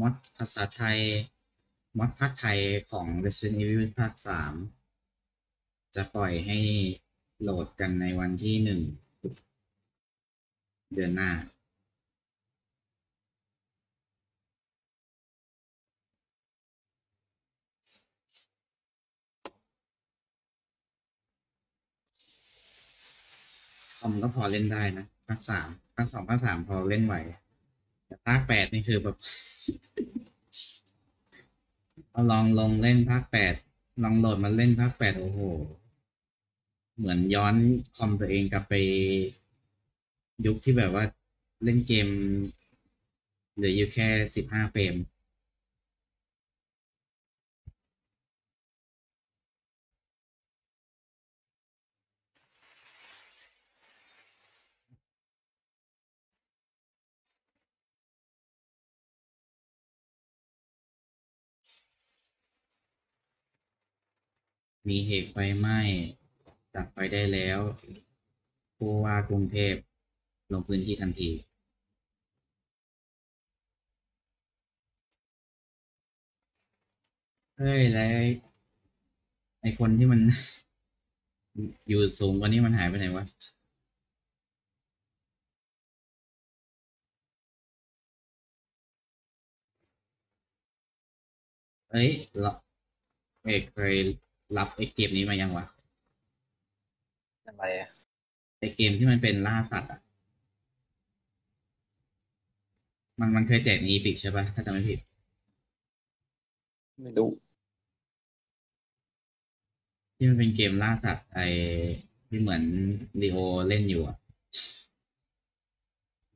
มอดภาษาไทย มอดภาคไทยของ Resident Evil ภาคสามจะปล่อยให้โหลดกันในวันที่หนึ่งเดือนหน้า คอมก็พอเล่นได้นะ ภาคสามภาคสองภาคสามพอเล่นไหว ภาคแปดนี่คือแบบเอาลองลงเล่นภาคแปดลองโหลดมาเล่นภาคแปดโอ้โห เหมือนย้อนคอมตัวเองกลับไป ยุคที่แบบว่าเล่นเกมเหลืออยู่แค่สิบห้าเฟรม มีเหตุไฟไหม้ดับไฟได้แล้ว ผู้ว่ากรุงเทพลงพื้นที่ทันที เฮ้ย แล้วไอ้ไอคนที่มัน อยู่สูงกว่านี้มันหายไปไหนวะเอ้ยเราเอกเคย รับไอเกมนี้มายังวะอะไรอะไอเกมที่มันเป็นล่าสัตว์อะมันมันเคยแจกใน Epic ใช่ปะถ้าจำไม่ผิด ไม่รู้ที่มันเป็นเกมล่าสัตว์ไอที่เหมือนลีโอเล่นอยู่อะ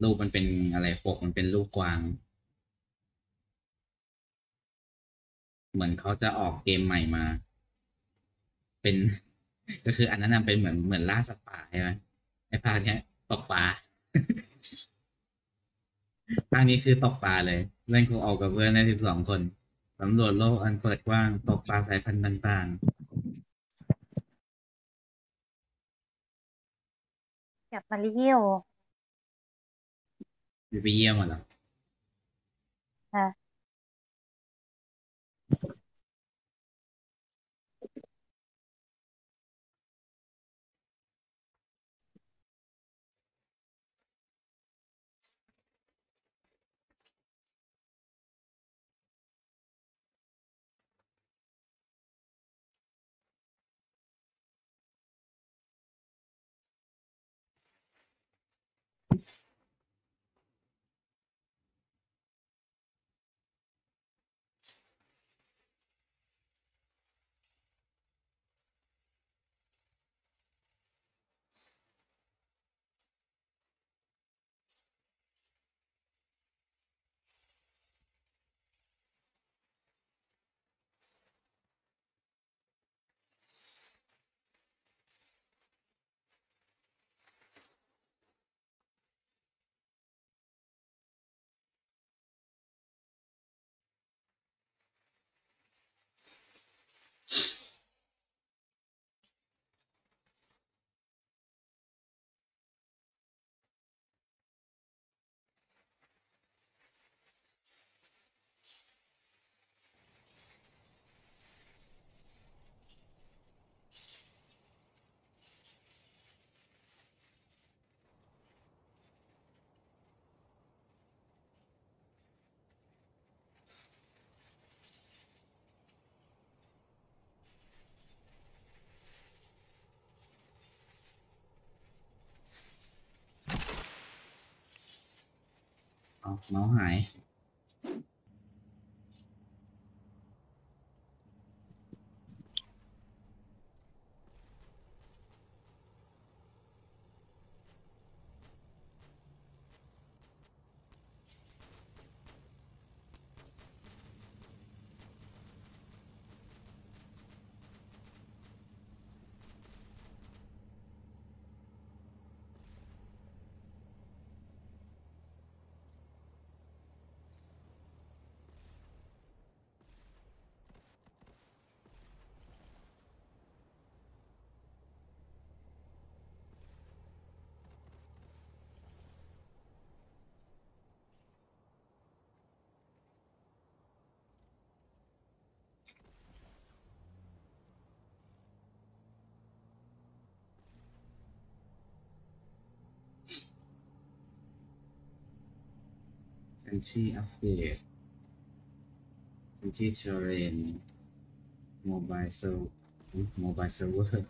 รูปมันเป็นอะไรปกมันเป็นรูปกวาง เหมือนเขาจะออกเกมใหม่มา เป็น ก็คืออันนั้นนะเป็นเหมือนเหมือนล่าสัตว์ป่าใช่ไหมไอภาคเนี้ยตกปลาภาคนี้คือตกปลาเลยเล่นคูออกกับเพื่อนได้สิบสองคนสำรวจโลกอันเปิดกว้างตกปลาสายพันธุ์ต่างอยากมาเที่ยวๆไปเยี่ยมมาแล้วค่ะ เอ เซนชี่อัปเดตเซนชี่เทเรนโมบายเซอร์โมบายเซิร์ฟเวอร์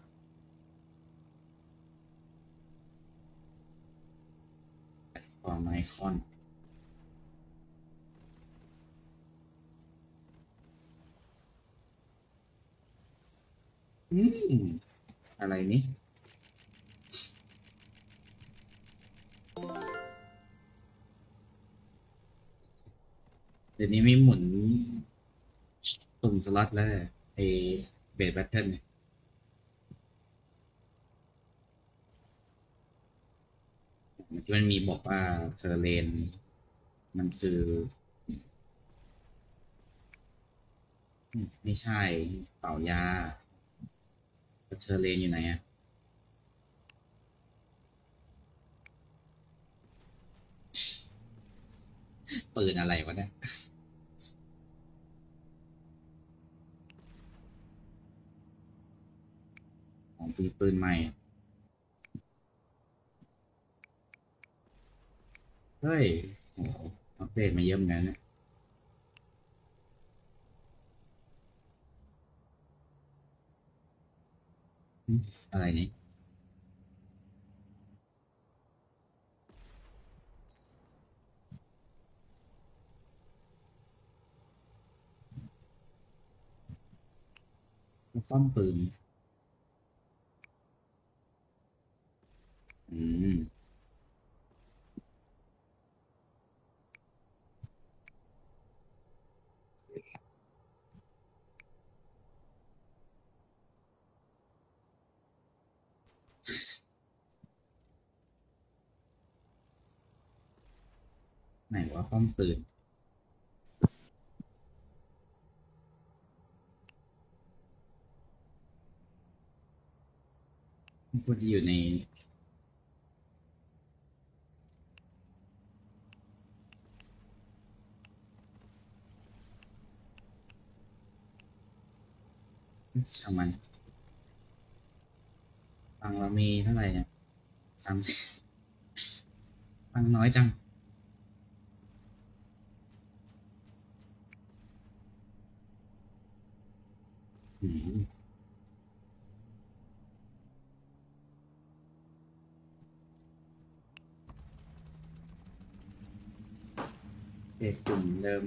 ฟอร์มไอคอนอืมอะไรนี่ ดี๋ยวนี้ไม่หมุนตุ่มสล็อตแล้วไอเบสแบทเทิลเนี่ยเมื่อกี้มันมีบอกว่าเซอร์เลน มันคือ ไม่ใช่เป่ายาเชอร์เลนอยู่ไหนอะปืนอะไรวะเนี่ย ของปีปืนใหม่เฮ้ยโอ้โหอัปเดตมาเยอะเหมือนกันเนี่ยอืมอะไรนี่ป้อมปืน อืมไหนว่าป้อมปืนมันควรจะอยู่ใน ช่างมันฟังเรามีเท่าไหร่เนี่ยสามสิบฟังน้อยจัง อืมเด็กกลุ่มเดิม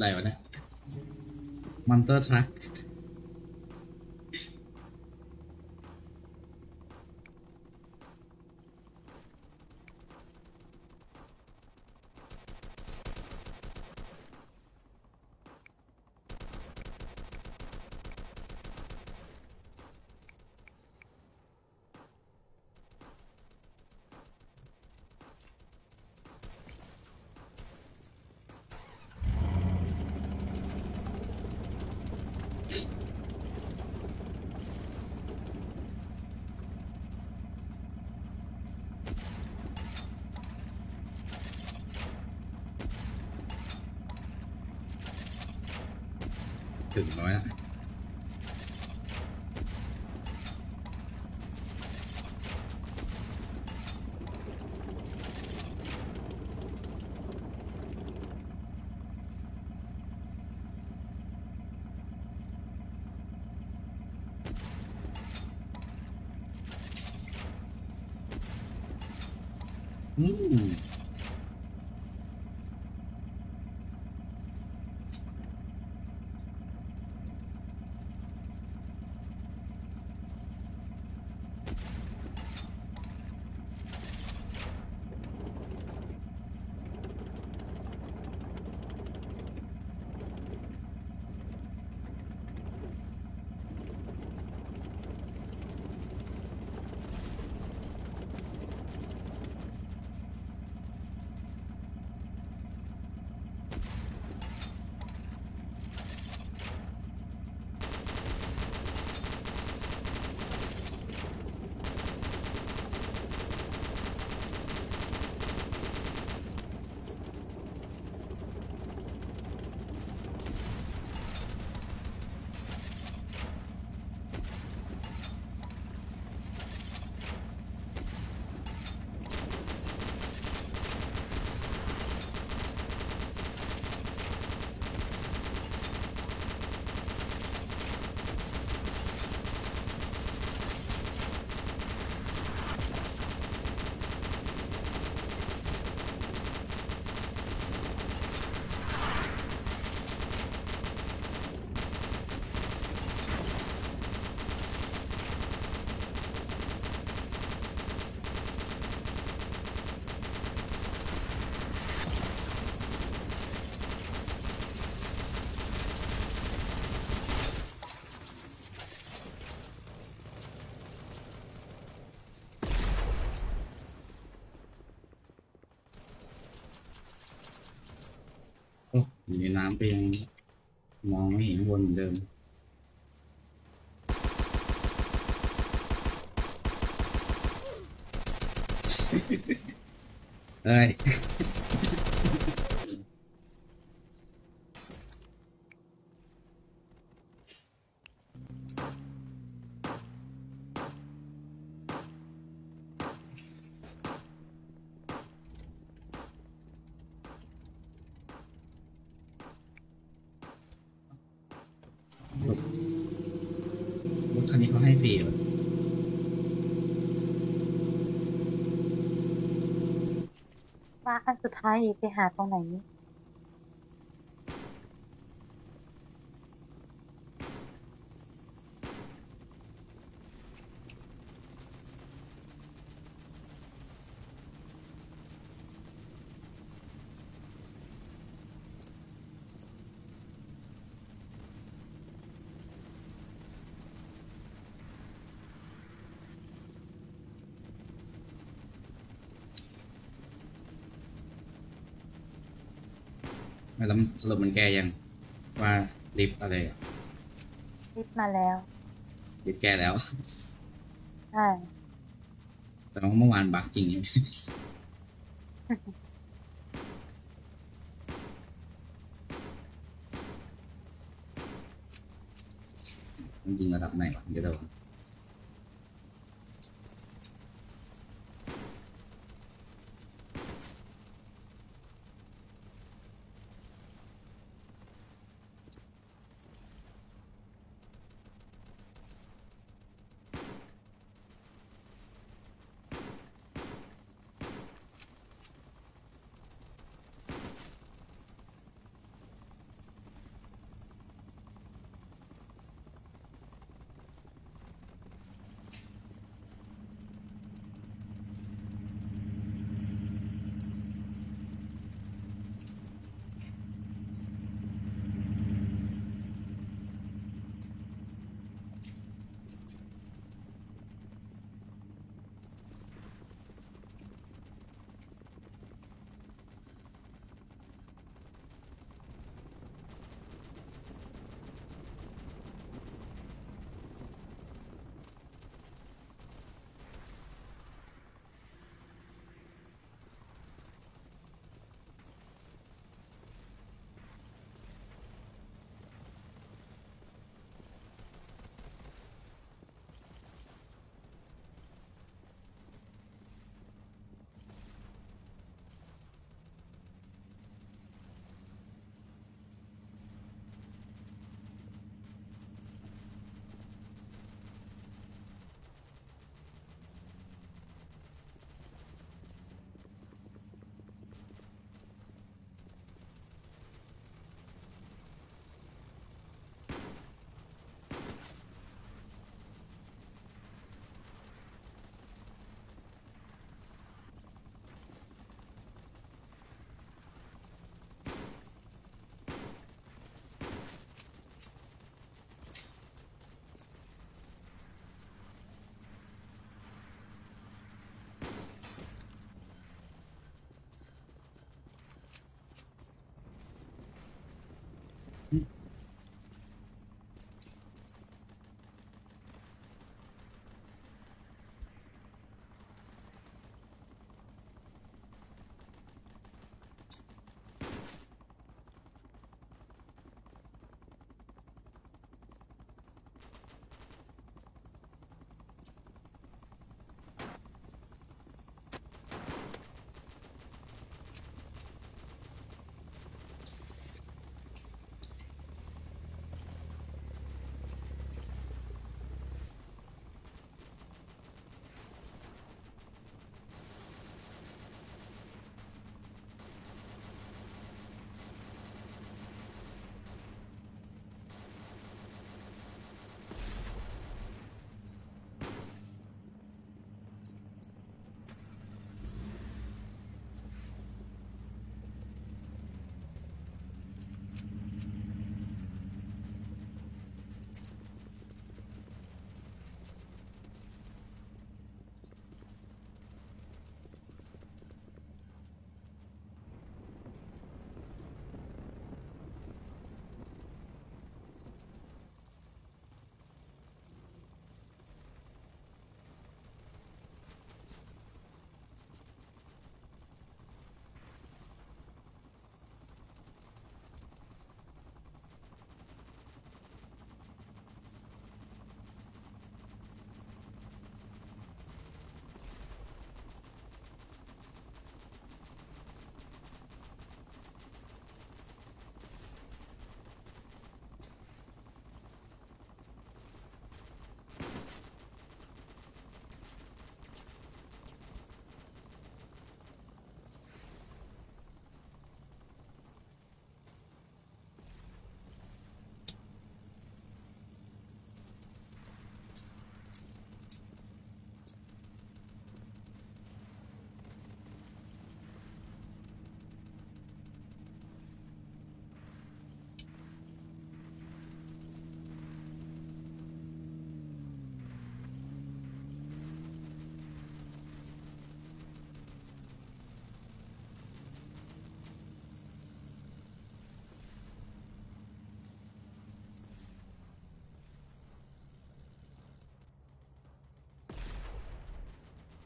อะไรวะเนี่ยมอนเตอร์ทรัค ถึง อยู่ในน้ำก็ยังมองไม่เห็นข้างบนเหมือนเดิม เอ้ย รถคันนี้เขาให้ฟรีเหรอ ว่า อีกไปหาตรงไหน แล้วสรุปมันแก้ยัง ว่าลิฟต์อะไรอะลิฟต์มาแล้วลิฟต์แก้แล้ว ใช่ แต่ว่าเมื่อวานบักจริงใช่ไหม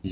อื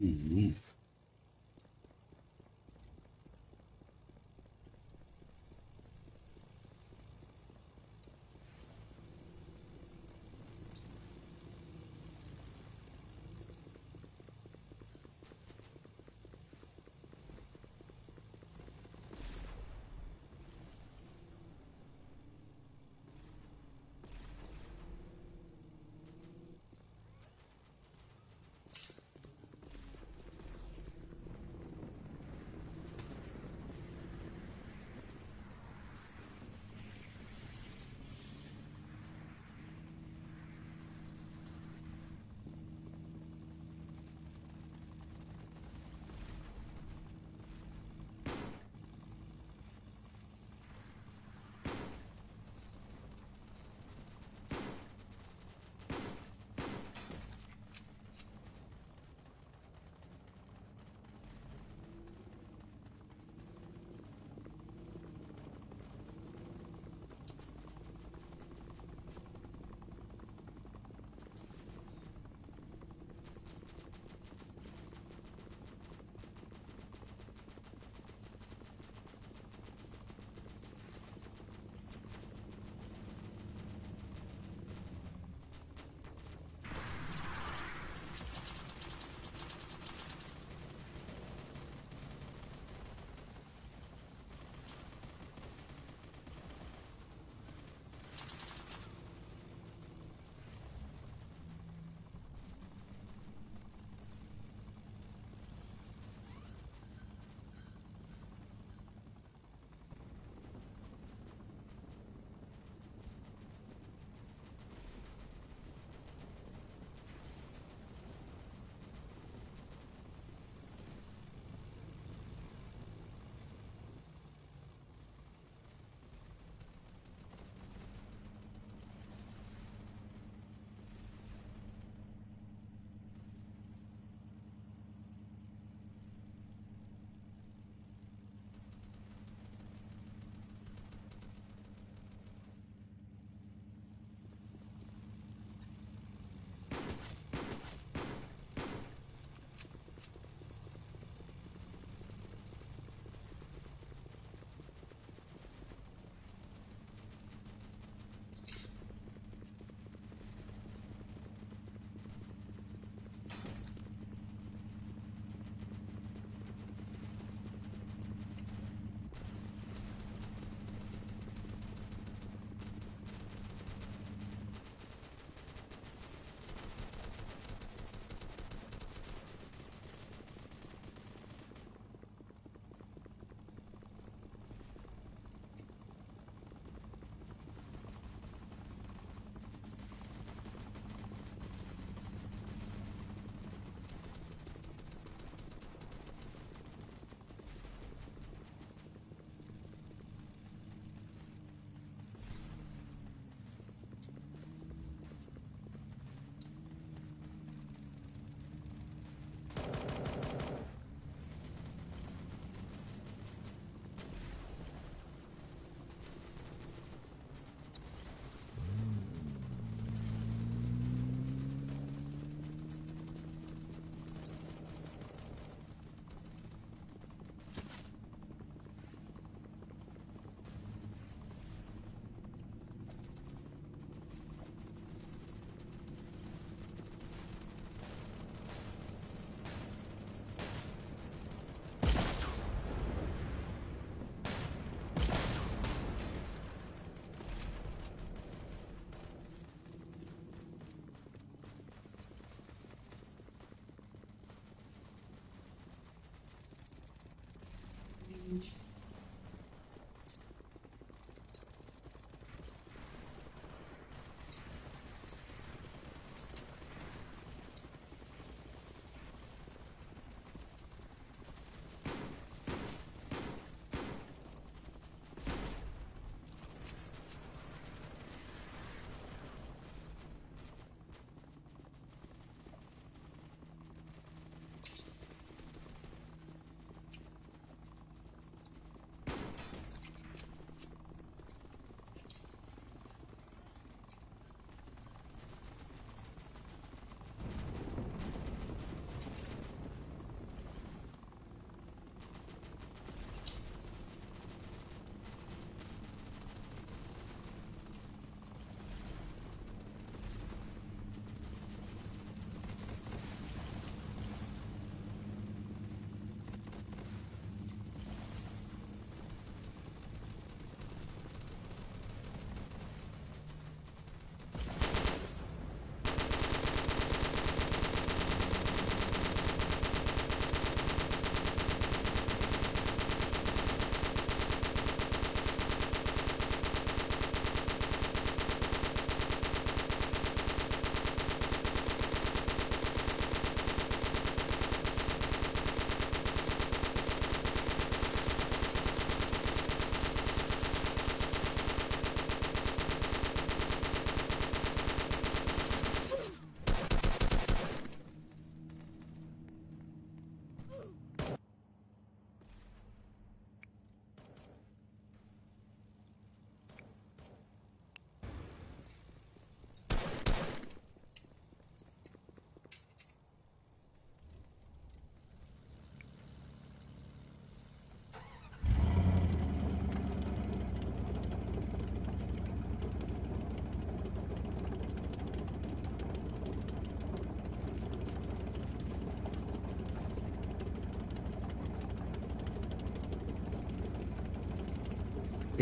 ม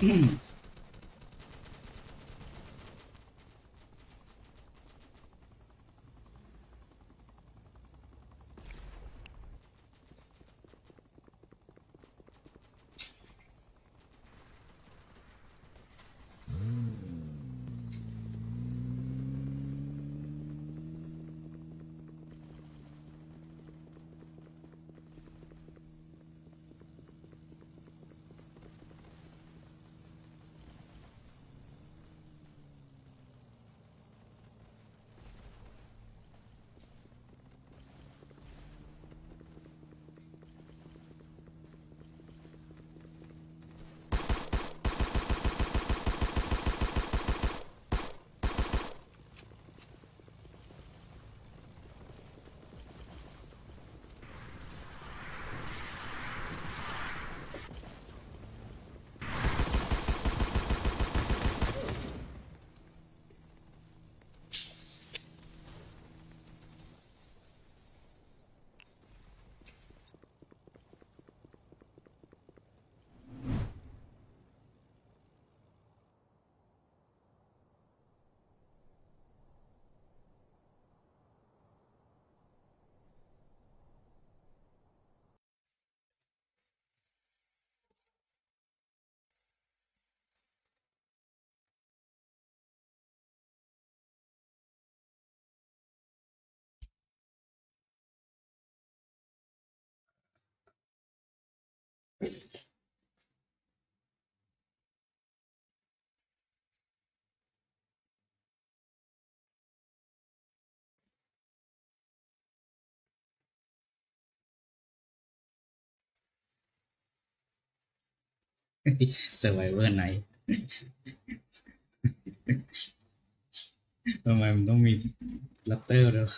speed. เซอร์ไวเวอร์ไนท์ทำไมมันต้องมีลับเตอร์ด้วย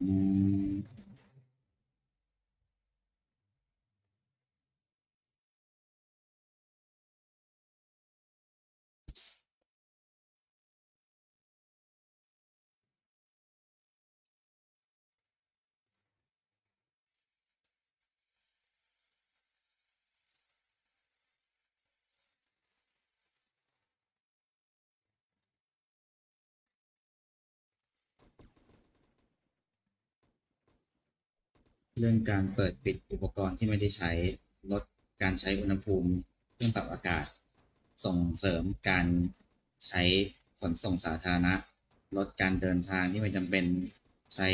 อืม เรื่องการเปิดปิดอุปกรณ์ที่ไม่ได้ใช้ลดการใช้อุณหภูมิเครื่องปรับอากาศ ส่งเสริมการใช้ขนส่งสาธารณะ ลดการเดินทางที่ไม่จำเป็นใช้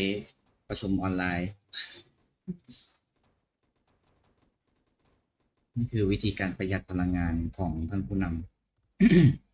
ประชุมออนไลน์ นี่คือวิธีการประหยัดพลังงานของท่านผู้นำ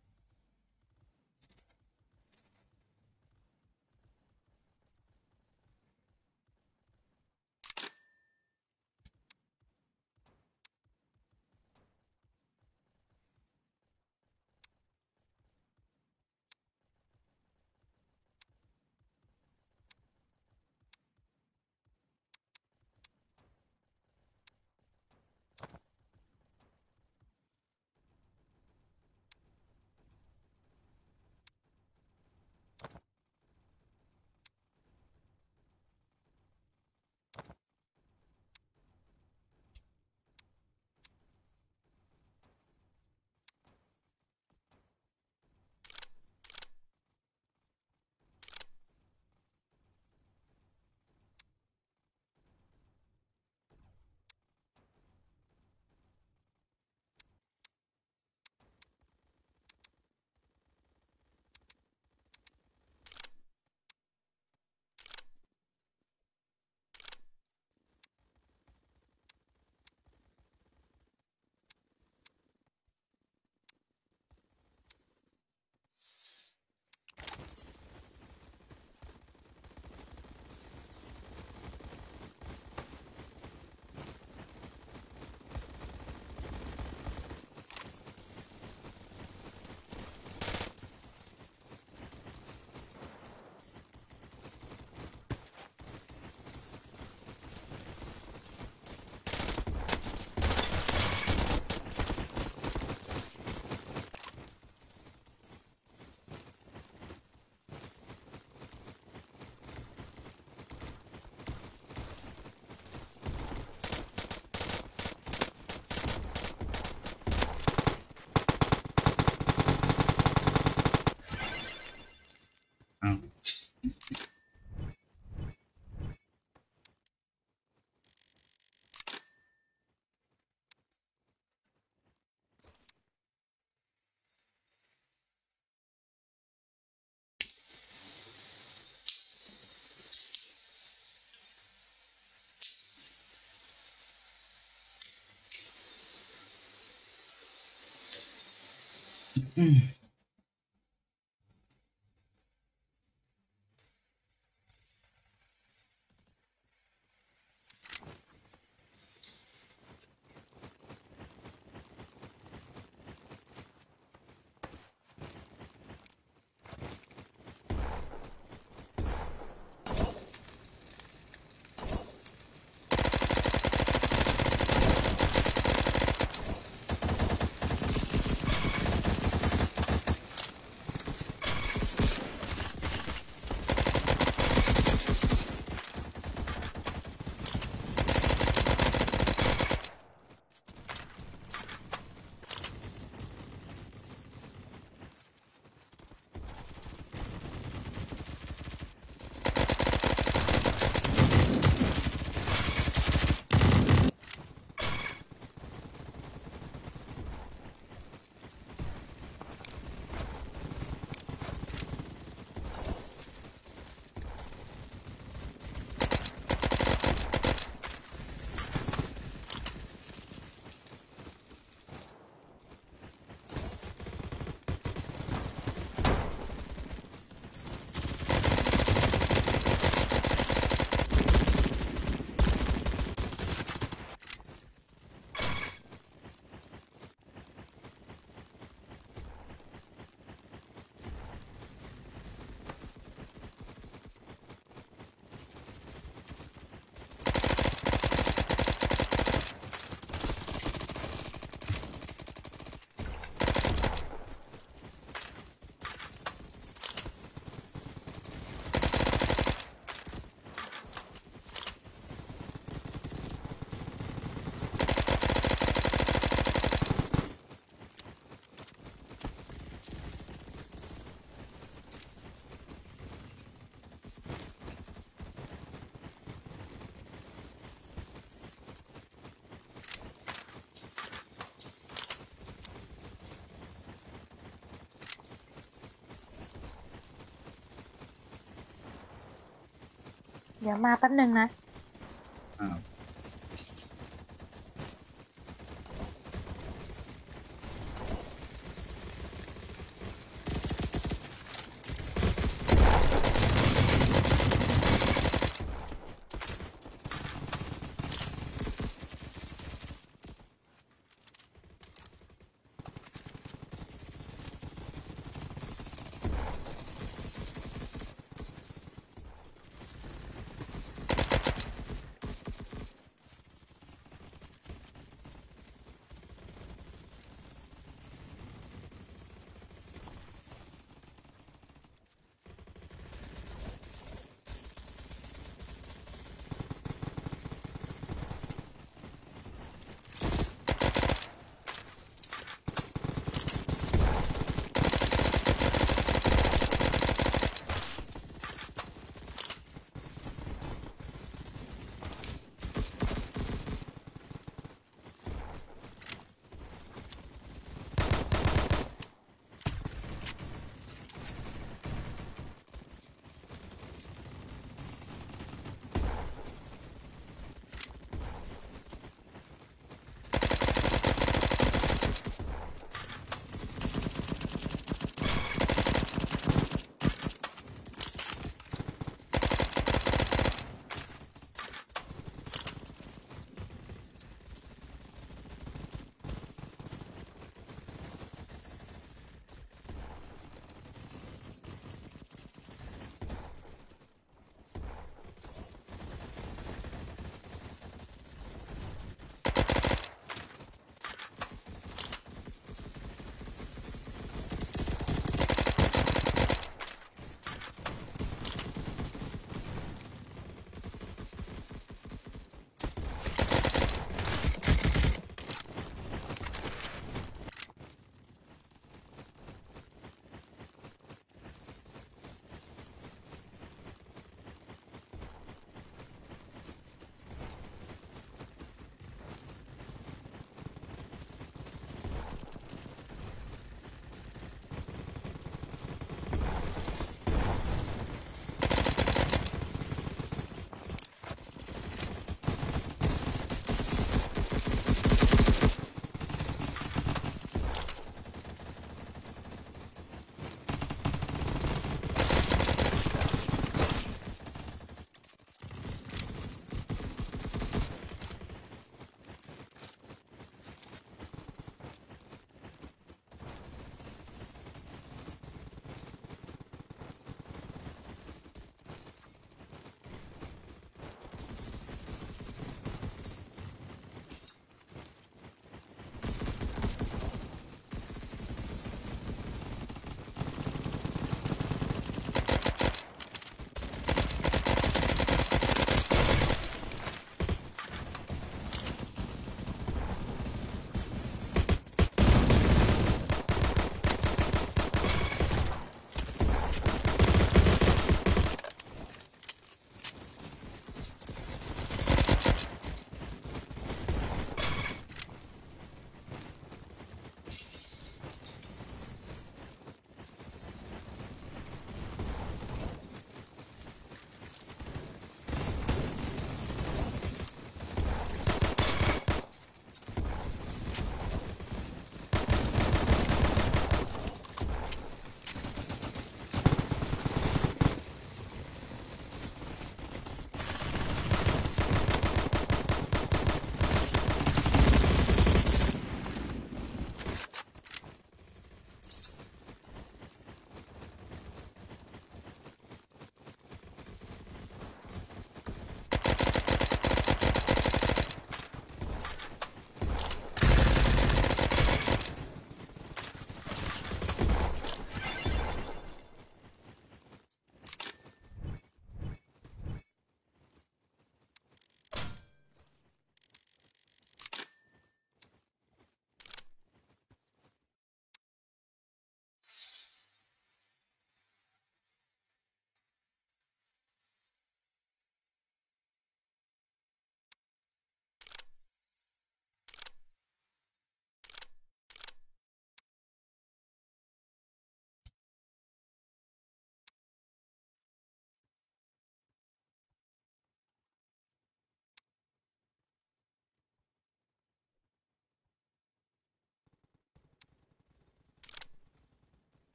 อื เดี๋ยวมาแป๊บหนึ่งนะ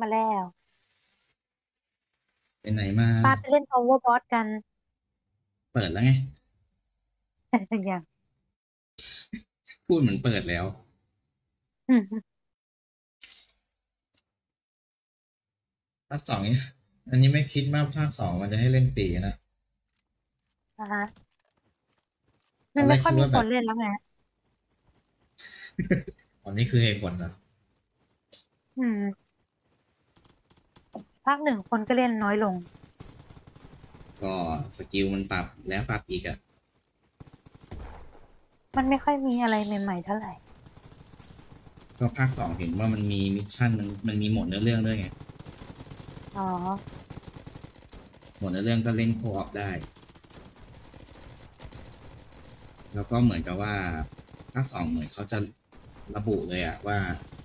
มาแล้ว ไปไหนมา ป้าไปเล่น Overwatch กัน เปิดแล้วไงอย่างพูดเหมือนเปิดแล้ว อืมภาคสองนี่อันนี้ไม่คิดว่าภาคสองมันจะให้เล่นปีนะนะฮะมันไม่ค่อยตอนแรกคิดมีว่าคแบบนเล่นแล้วไงอันนี้คือเหตุผลนะอืมภาคหนึ่งคนก็เล่นน้อยลง ก็ skill มันปรับแล้วปรับอีกอะมันไม่ค่อยมีอะไรใหม่ๆเท่าไหร่ ก็ภาคสองเห็นว่ามันมี mission มันมันมีโหมดเนื้อเรื่องด้วยไง อ๋อโหมดเนื้อเรื่องก็เล่น co-op ได้ แล้วก็เหมือนกับว่าภาคสองเหมือนเขาจะระบุเลยอะว่าอ่า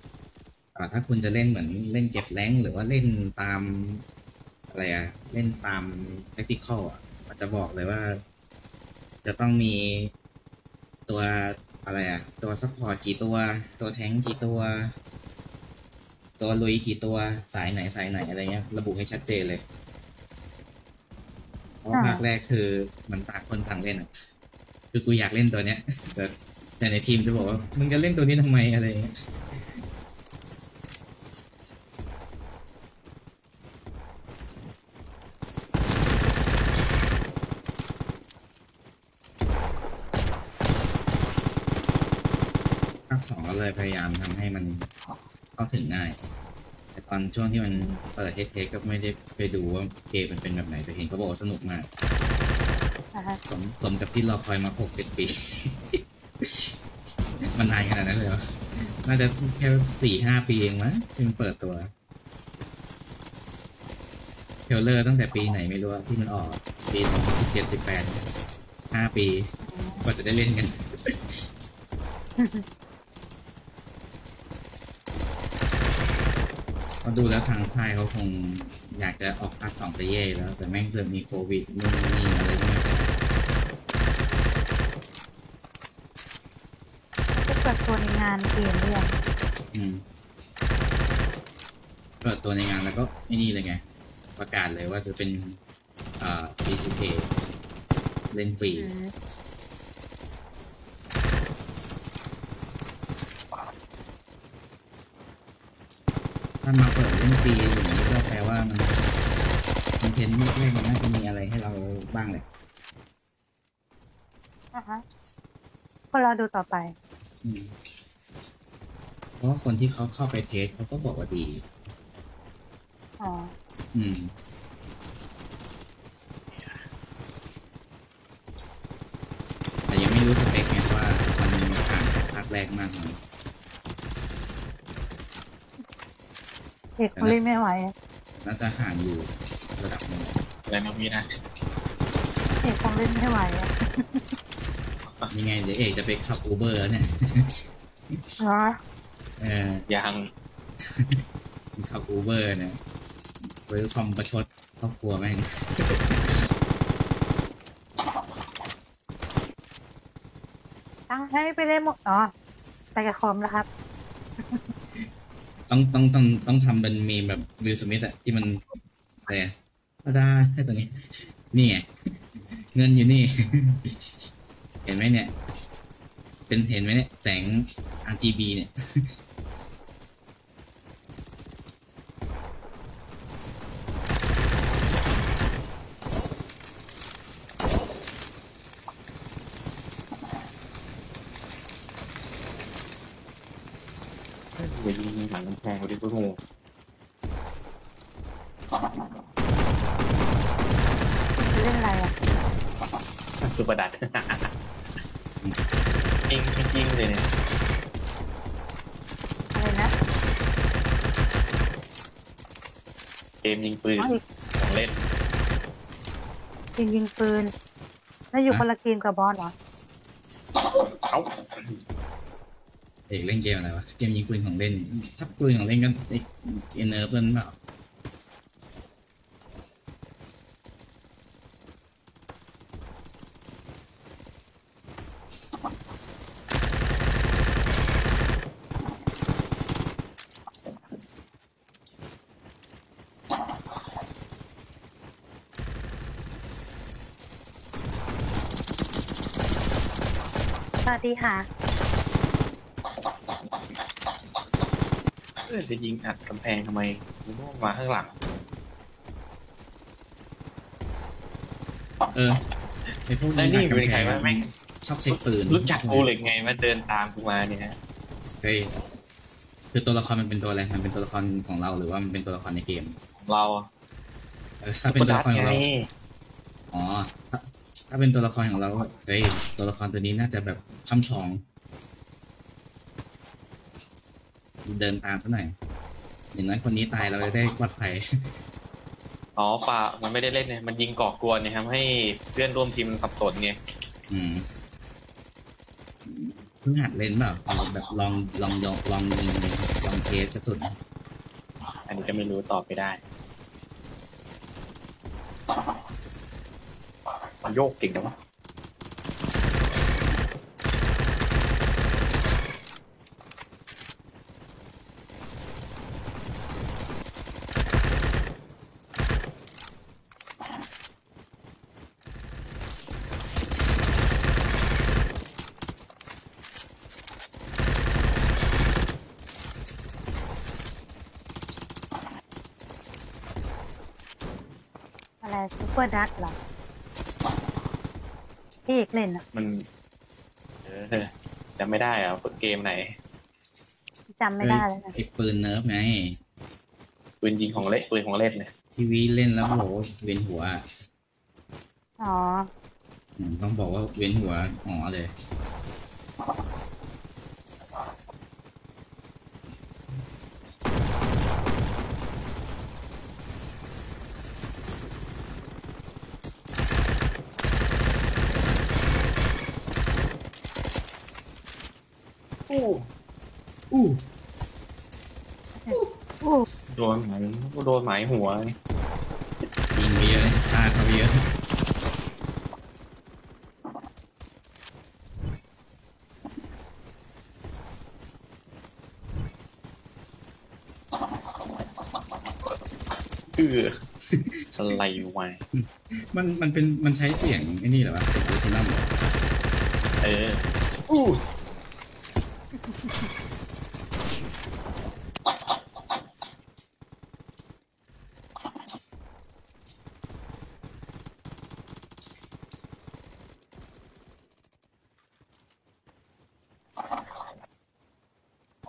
ถ้าคุณจะเล่นเหมือนเล่นเก็บ rank หรือว่าเล่นตามอะไรอะเล่นตาม tactical อะมันจะบอกเลยว่า จะต้องมีตัวอะไรอะตัว support กี่ตัว ตัวแทงกี่ตัว ตัวลุยกี่ตัวสายไหนสายไหนอะไรเงี้ย ระบุให้ชัดเจนเลย เพราะภาคแรกคือมันต่างคนต่างเล่นอะคือกูอยากเล่นตัวเนี้ยแต่แต่ในทีมจะบอกว่ามึงจะเล่นตัวนี้ทำไมอะไรเงี้ย ภาคสองก็เลยพยายามทำให้มัน เข้าถึงง่าย แต่ตอนช่วงที่มันเปิดเฮดเทก็ไม่ได้ไปดูว่าเกมมันเป็นแบบไหนแต่เห็นเขาบอกว่าสนุกมากนะฮะสมสมกับที่รอคอยมาหกเจ็ดปี มันนานขนาดนั้นเลยเหรอน่าจะแค่สี่ห้าปีเองมั้งที่มันเปิดตัวเทรลเลอร์ตั้งแต่ปีไหนไม่รู้อะที่มันออกปีสองสิบเจ็ดสิบแปดห้าปีกว่าจะได้เล่นกัน ก็ดูแล้วทางค่ายเขาคงอยากจะออกภาคสองไปเย่แล้ว แต่แม่งจอมีโควิดนู่นนี่อะไรก็ไม่จะเปิดตัวในงานเกมเรื่องอืมเปิดตัวในงานแล้วก็ไอ้นี่เลยไง ประกาศเลยว่าจะเป็นอ่า B2K เล่นฟรี ถ้ามาเปิดเล่นฟรีอย่างนี้ก็แปลว่ามันคอนเทนต์แรกๆมันน่าจะมีอะไรให้เราบ้างเลยอะฮะก็รอดูต่อไป อืมเพราะว่าคนที่เขาเข้าไปเทสเขาก็บอกว่าดี อ๋อ อืม แต่ยังไม่รู้สเปคไงว่ามันห่างจากภาคแรกมากน้อย เด็กเขาเล่นไม่ไหวน่าจะห่างอยู่ระดับหนึ่งอะไรมามีนะเด็กคงเล่นไม่ไหวอะยังไงเดี๋ยวเอกจะไปขับอูเบอร์เนี่ยอ๋อเออยังขับอูเบอร์เนี่ยไว้คอมประชดครอบครัวแม่งตั้งให้ไปเล่นหมดอ๋อไปกับคอมแล้วครับ ต้องต้องต้องต้องทำเป็นมีแบบวิลสมิธอะที่มันอะไรอะตาดาให้ตัวนี้ นี่ไงเงินอยู่นี่ เห็นไหมเนี่ย เป็นเห็นไหมเนี่ย แสง RGB เนี่ย อย่า ยิงหลังกำแพงกูดิกูงเล่นอะไรอะสุประดัดจริงจริงเลยเนี่ยอะไรนะเกมยิงปืนของเล่นยิงยิงปืนแล้วอยู่คนละเกมกับบอสเหรอเอ้า เอกเล่นเกมอะไรวะ เกมยิงปืนของเล่นถ้าปืนของเล่นก็เอกเอเนอร์เพิ่นเปล่าสวัสดีค่ะ ออจะยิงอัดกำแพงทำไมมึงมาข้างหลัง เออไอพวกแล้วนี่เป็นใครวะแม่ง ชอบใช้ปืนรู้จักกูเลยไงมาเดินตามกูมาเนี่ยฮะเฮ้ยคือตัวละครมันเป็นตัวอะไร มันเป็นตัวละครของเราหรือว่ามันเป็นตัวละครในเกมเราเออถ้าเป็นตัวละครของเราไงอ๋อถ้าถ้าเป็นตัวละครของเราเฮ้ยตัวละครตัวนี้น่าจะแบบช่ำชอง เดินตามซะหน่อยอย่างน้อยคนนี้ตายเราจะได้ปลอดภัยอ๋อป่ามันไม่ได้เล่นเนี่ยมันยิงก่อกวนเนี่ยทำให้เพื่อนร่วมทีมมันสับสนไงอืมเพิ่งหัดเล่นเปล่าเอาแบบลองลองยองลองยิงลองเทสกระสุนอันนี้ก็ไม่รู้ตอบไปได้มันโยกเก่งนะวะ อะไรซูเปอร์ดัตเหรอพี่เอกเล่นอะมันเออจำไม่ได้เหรอะเกมไหนจำไม่ได้เลยนะไอ้ปืนเนิร์ฟไงปืนยิงของเล่นปืนของเล่นเนี่ยทีวีเล่นแล้วโหเวียนหัวอะอ๋ออืมต้องบอกว่าเวียนหัวอ๋อเลย อู้ โดนหมายโดน หมายหัวยิงไปเยอะพลาดเขาไปเยอะเอออะไรวะมันมันเป็นมันใช้เสียงไอ้นี่เหรอวะเสียง original เหรอเอออู้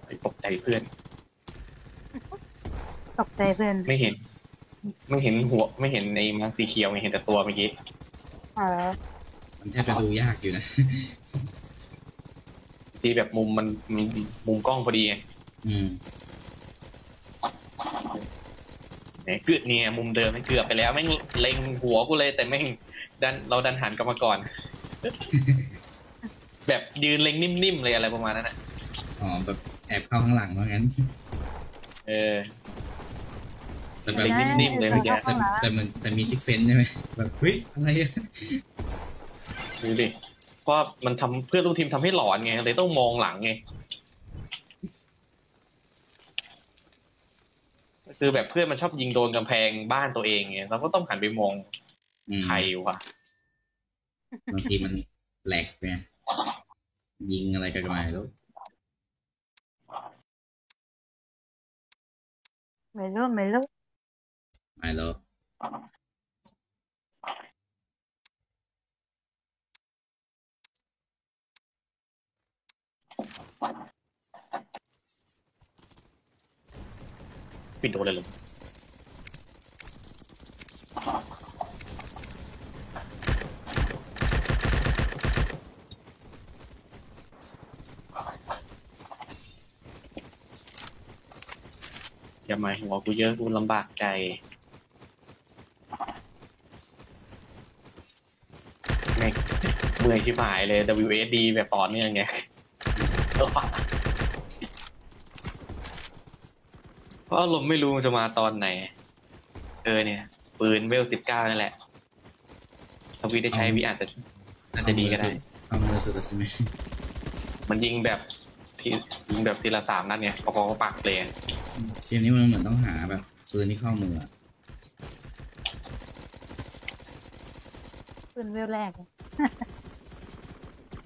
ไอ้ตกใจเพื่อน ตกใจเพื่อ นไม่เห็น ไม่เห็นหัว ไม่เห็นในมังสีเขียวไม่เห็นแต่ตัวเมื่อกี้เออมันแทบจะดูยากอยู่นะที่แบบมุมมันมีมุมกล้องพอดีไงอืมเนี่ยเกือบเนี่ยมุมเดิมไม่เกือบไปแล้วแม่งเล็งหัวกูเลยแต่แม่งดันเราดันหันกลับมาก่อน แบบยืนเล็งนิ่มๆเลยอะไรประมาณนั้นอะอ๋อแบบแอบเข้าข้างหลังว่างั้น เออ แต่แบบเล็งนิ่มๆเลยเมื่อกี้แต่แต่มันแต่มีจิกเซนใช่ไหมแบบเฮ้ยอะไรอะดูดิเพราะมันทำเพื่อนร่วมทีมทำให้หลอนไงเลยต้องมองหลังไงคือแบบเพื่อนมันชอบยิงโดนกำแพงบ้านตัวเองไงเราก็ต้องหันไปมองอืมใครวะบางทีมันแหลกไงยิงอะไรกันมาแล้วไม่รู้ไม่รู้ ไม่แล้วปิดโดเลยเหรออย่ามาหัวกูเยอะกูลำบากใจแม่ง เมื่อยชิบหายเลย WSD แบบต่อเนื่องไงเพราะอารมณ์ไม่รู้มันจะมาตอนไหน เออเนี่ย ปืนเวลสิบเก้านั่นแหละถ้าวีได้ใช้วีอาจจะอาจจะดีก็ได้เอามือสุดแล้วใช่ไหมมันยิงแบบทียิงแบบทีละสามนัดเนี่ยพอก็ปากเลยเกมนี้มันเหมือนต้องหาแบบปืนที่เข้ามืออะปืนเวลแรก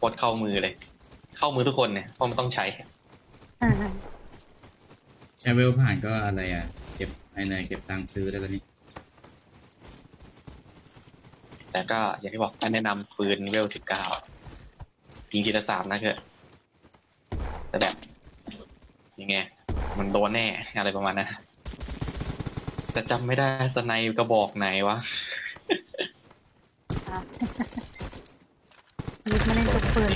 โคตรเข้ามือเลย เข้ามือทุกคนเนี่ยเพราะมันต้องใช้อ่าแค่เวลผ่านก็อะไรอะ เก็บไอ้เนยเก็บตังค์ซื้อได้แล้วนี่แต่ก็อย่างที่บอกท่านแนะนำปืนเวลสิบเก้ายิงทีละสามนะเถอะแต่แบบยังไงมันโดนแน่อะไรประมาณนั้นแต่จำไม่ได้สไนกระบอกไหนวะ อ่ายึดไม่เล่นทุกปืน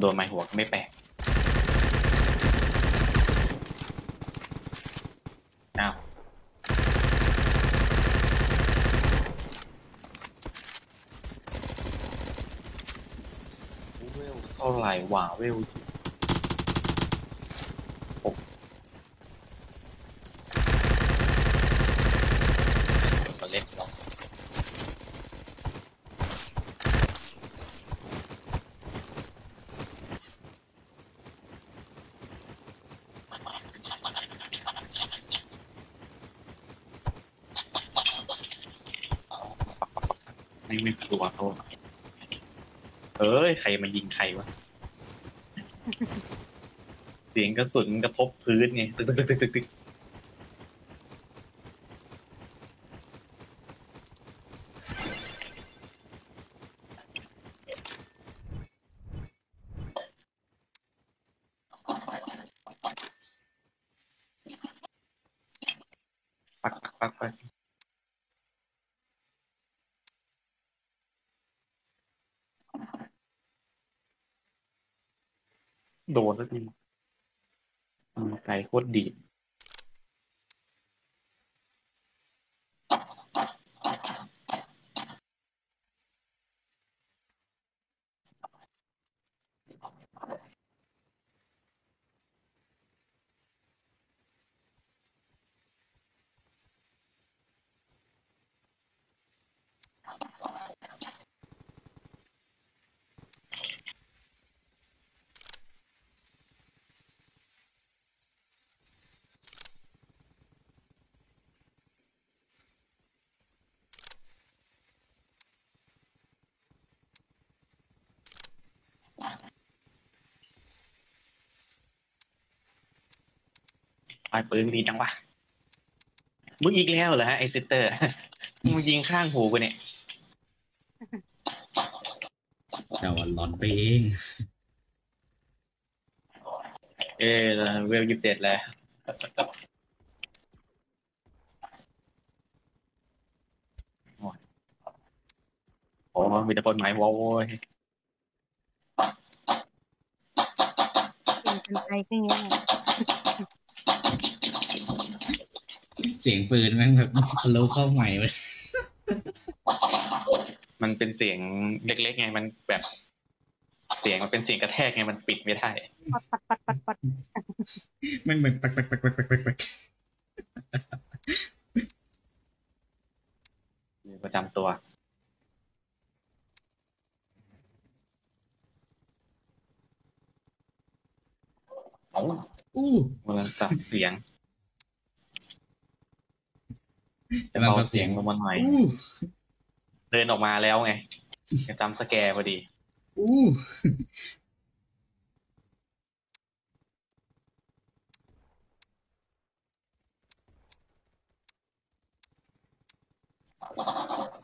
โด นไม้หัวก็ไม่แปลกอ้าวเวลเท่าไหร่หวะเวลหกตัวเล็กเนาะไม่ไม่กลัวเขาเอ้ย ใครมายิงใครวะ เสียงกระสุนกระทบพื้นไงตึกตึกตึกตึกตึกปักปักปักปักโดนสักทีอืมไกลโคตรดีด ปลายปืนดีจังวะมึงอีกแล้วเหรอฮะไอ sister มึงยิงข้างหูกูเนี่ยแต่ว่าหลอนไปเอง เออเวลยิบเจ็ดแล้วโอ้มีแต่คนหมายโว้ยเป็นกันไปก็อย่างเงี้ย เสียงปืนแม่งแบบทะลุเข้าใหม่เลยมันเป็นเสียงเล็กๆไงมันแบบ เสียงมันเป็นเสียงกระแทกไงมันปิดไม่ได้ปัดปัดปัดปัดปัดแม่งแบบปักปักปักปักปักปักปักประจำตัวโอ้อู้มันสับเสียง จะกำลังเบาปรับเสียงลงมาหน่อยอู้เดินออกมาแล้วไงจะจำสแกร์พอดีอู้เอ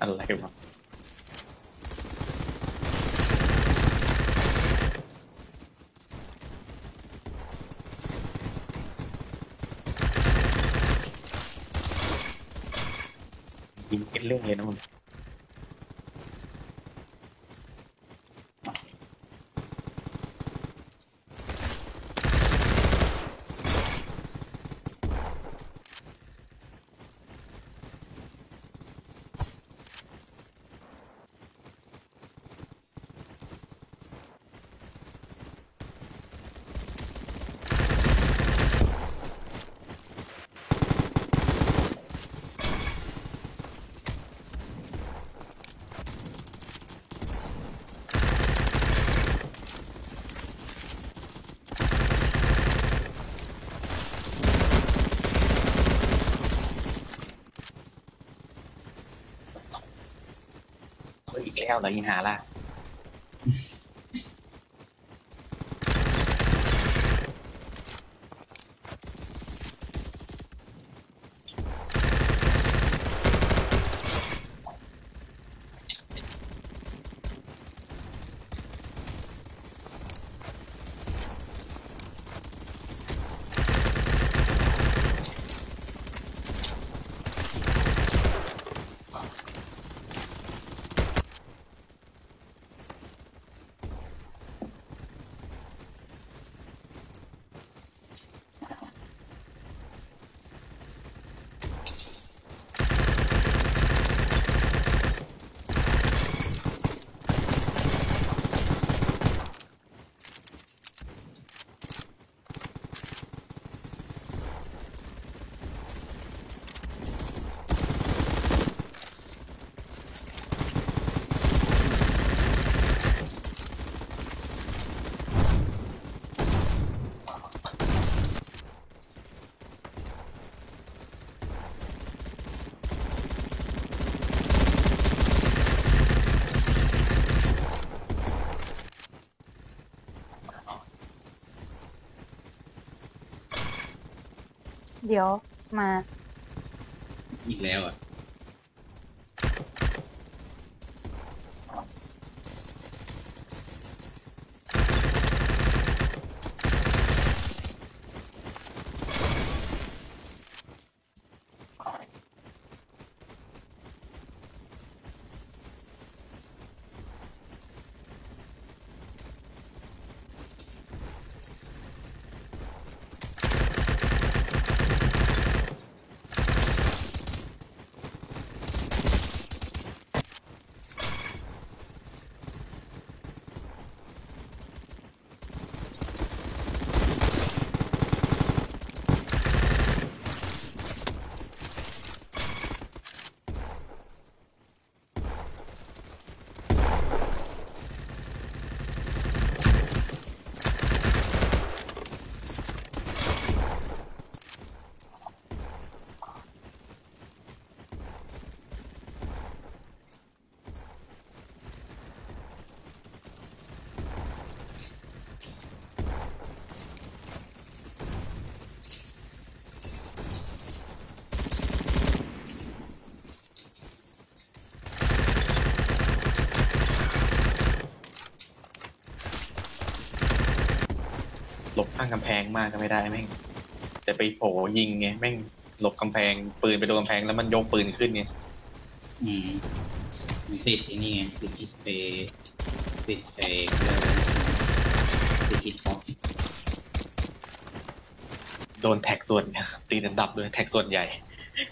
อะไรวะยิงเป็นเรื่องเลยนะมึง เฮ้ยอีก เดี๋ยวมาอีกแล้วอะ กำแพงมากก็ไม่ได้แม่งแต่ไปโผยิงไงแม่งหลบกำแพงปืนไปโดนกำแพงแล้วมันยกปืนขึ้นไงอืมมันติดไอ้นี่ไงติดฮิตเปติดเอติดฮิตป๊อปโดนแท็กส่วนตีอันดับด้วยแท็กส่วนใหญ่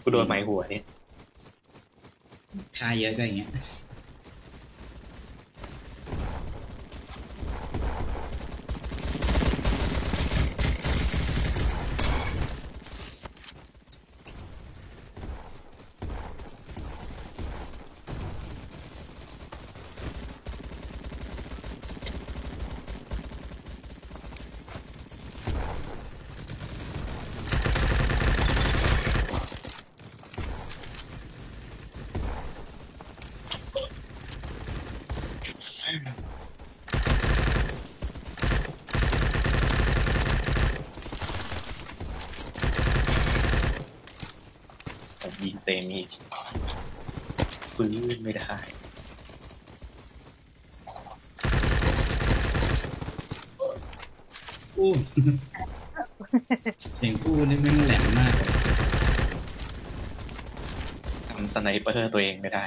กูโดนไม้หัวเนี่ยค่าเยอะก็อย่างเงี้ย อร์ตัวเองไม่ได้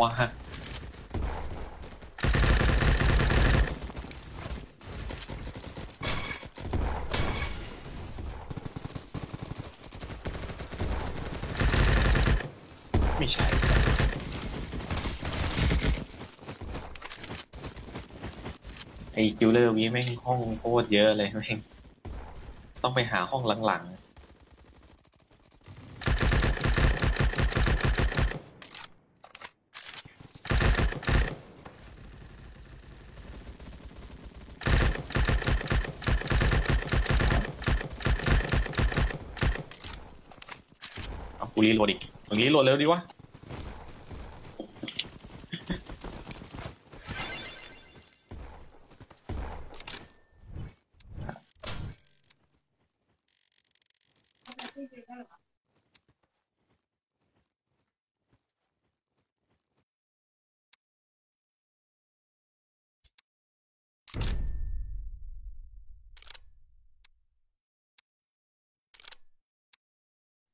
ว้าไม่ใช่ไอ้ killer วีแม่งห้องโคตรเยอะเลยแม่งต้องไปหาห้องหลังๆ กู reload อีกมึง reload เร็วดีวะ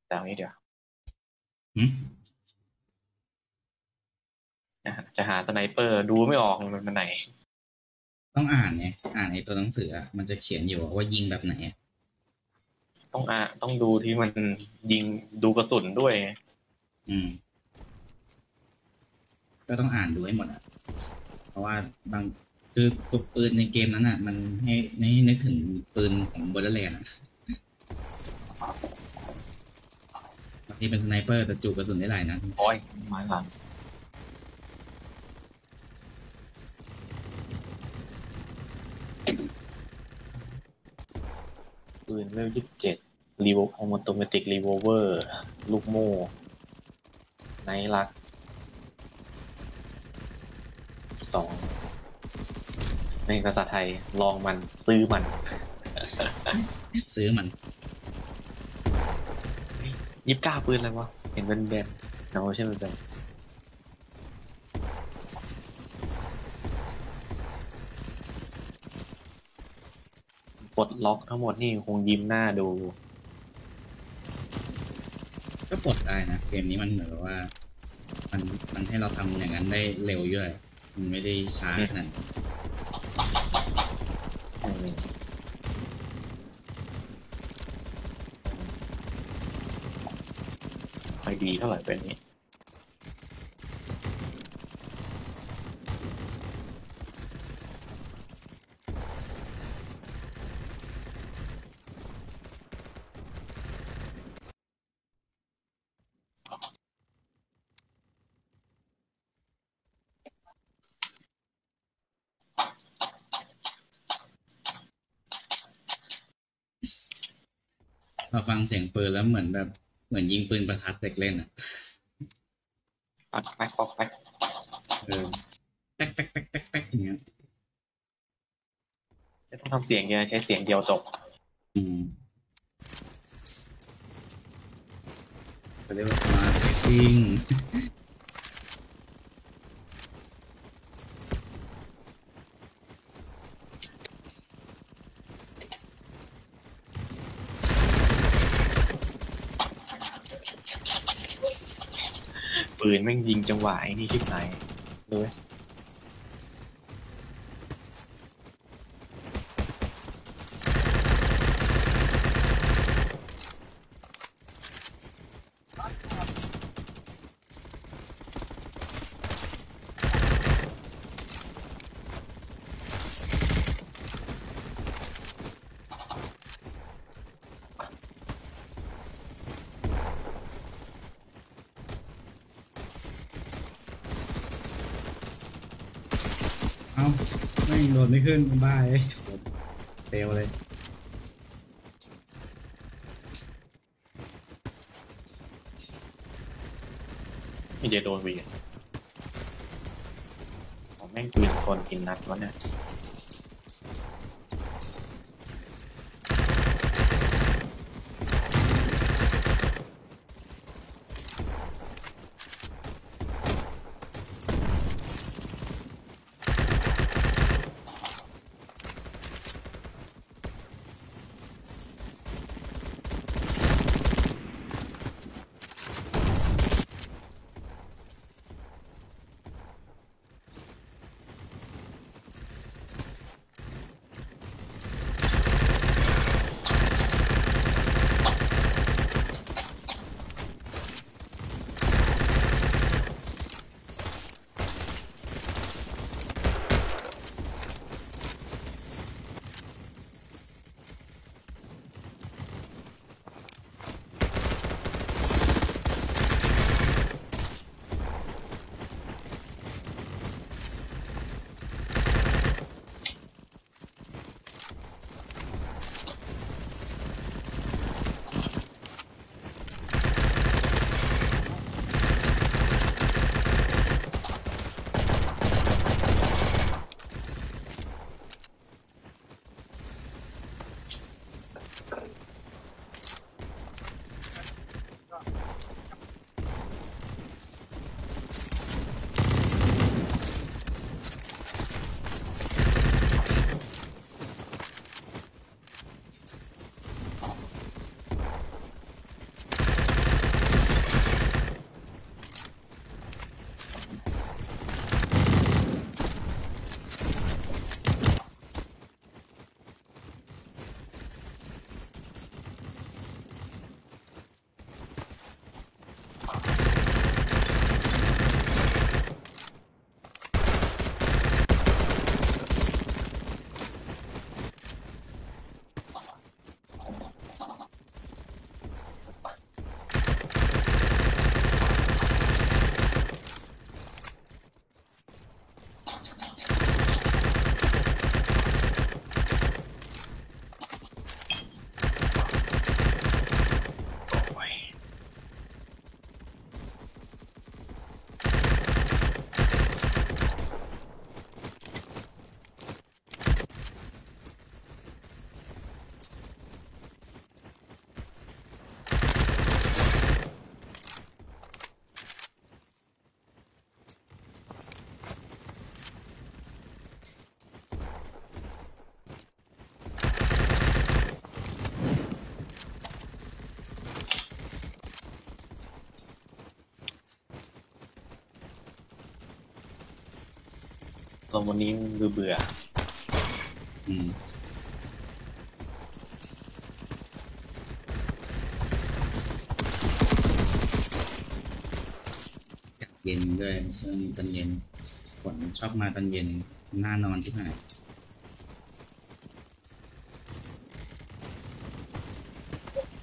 แต่เอางี้เดี๋ยว หึ นะฮะ จะหาสไนเปอร์ดูไม่ออกมันมันไหน ต้องอ่านไงอ่านในตัวหนังสืออะมันจะเขียนอยู่ว่ายิงแบบไหนอะต้องอะต้องดูที่มันยิงดูกระสุนด้วยไงอืม ก็ต้องอ่านดูให้หมดอะ เพราะว่าบางคือปืนในเกมนั้นอะ มันให้ให้นึกถึงปืนของ Borderlands อะบางทีเป็น sniper แต่จุกระสุนได้หลายนัดโอ้ยมาหลัง ปืนเวลยี่สิบเจ็ด revol automatic revolver ลูกโม่ไนท์ลักสองในภาษาไทยลองมันซื้อมัน ซื้อมันยิบก้าปืนอะไรวะ เห็นเป็นแบนเนาใช่ไหมแบน ปลดล็อกทั้งหมดนี่คงยิ้มหน้าดู ก็ปลดได้นะ เกมนี้มันเหมือนกับว่า มันมันให้เราทำอย่างนั้นได้เร็วด้วยมันไม่ได้ช้าขนาดนั้นอืมไม่ดีเท่าไหร่เป็นนี้ ฟังเสียงปืนแล้วเหมือนแบบ เหมือนยิงปืนประทัดเด็กเล่นอะปักแป๊กปักแป๊กเออแป๊กแป๊กแป๊กแป๊กแป๊กอย่างเงี้ยไม่ต้องทำเสียงเยอะใช้เสียงเดียวจบอืมเขาเรียกว่า marketing นแม่งยิงจังหวะไอ้นี่ชิบหายเลย เอ้าไม่งโหลดไม่ขึ้นบ้าเอ้ยโถเฟลเลยนี่จะโดนวีผมแม่งปืนคนกินนัดวะเนี่ย วันนี้เบื่อเบื่ออืมจัดเย็นด้วยช่วงนี้ตอนเย็นฝนชอบมาตอนเย็นน่านอนที่ไหน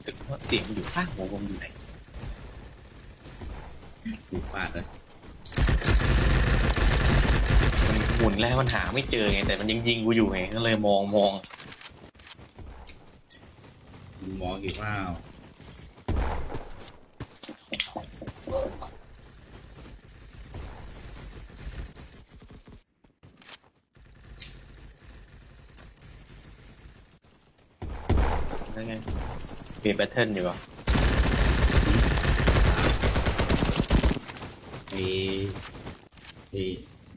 ถึงว่าเสียงมันอยู่ข้างหัววงอยู่ไหนอยู่ฟาดเลย มัน หมุนแล้วมันหาไม่เจอไงแต่มันยังยิงกูอยู่ไงก็เลยมองมองมึงมองอยู่ว่าแล้วไงเปลี่ยนแพทเทิร์นอยู่ป่ะไอ้ไอ้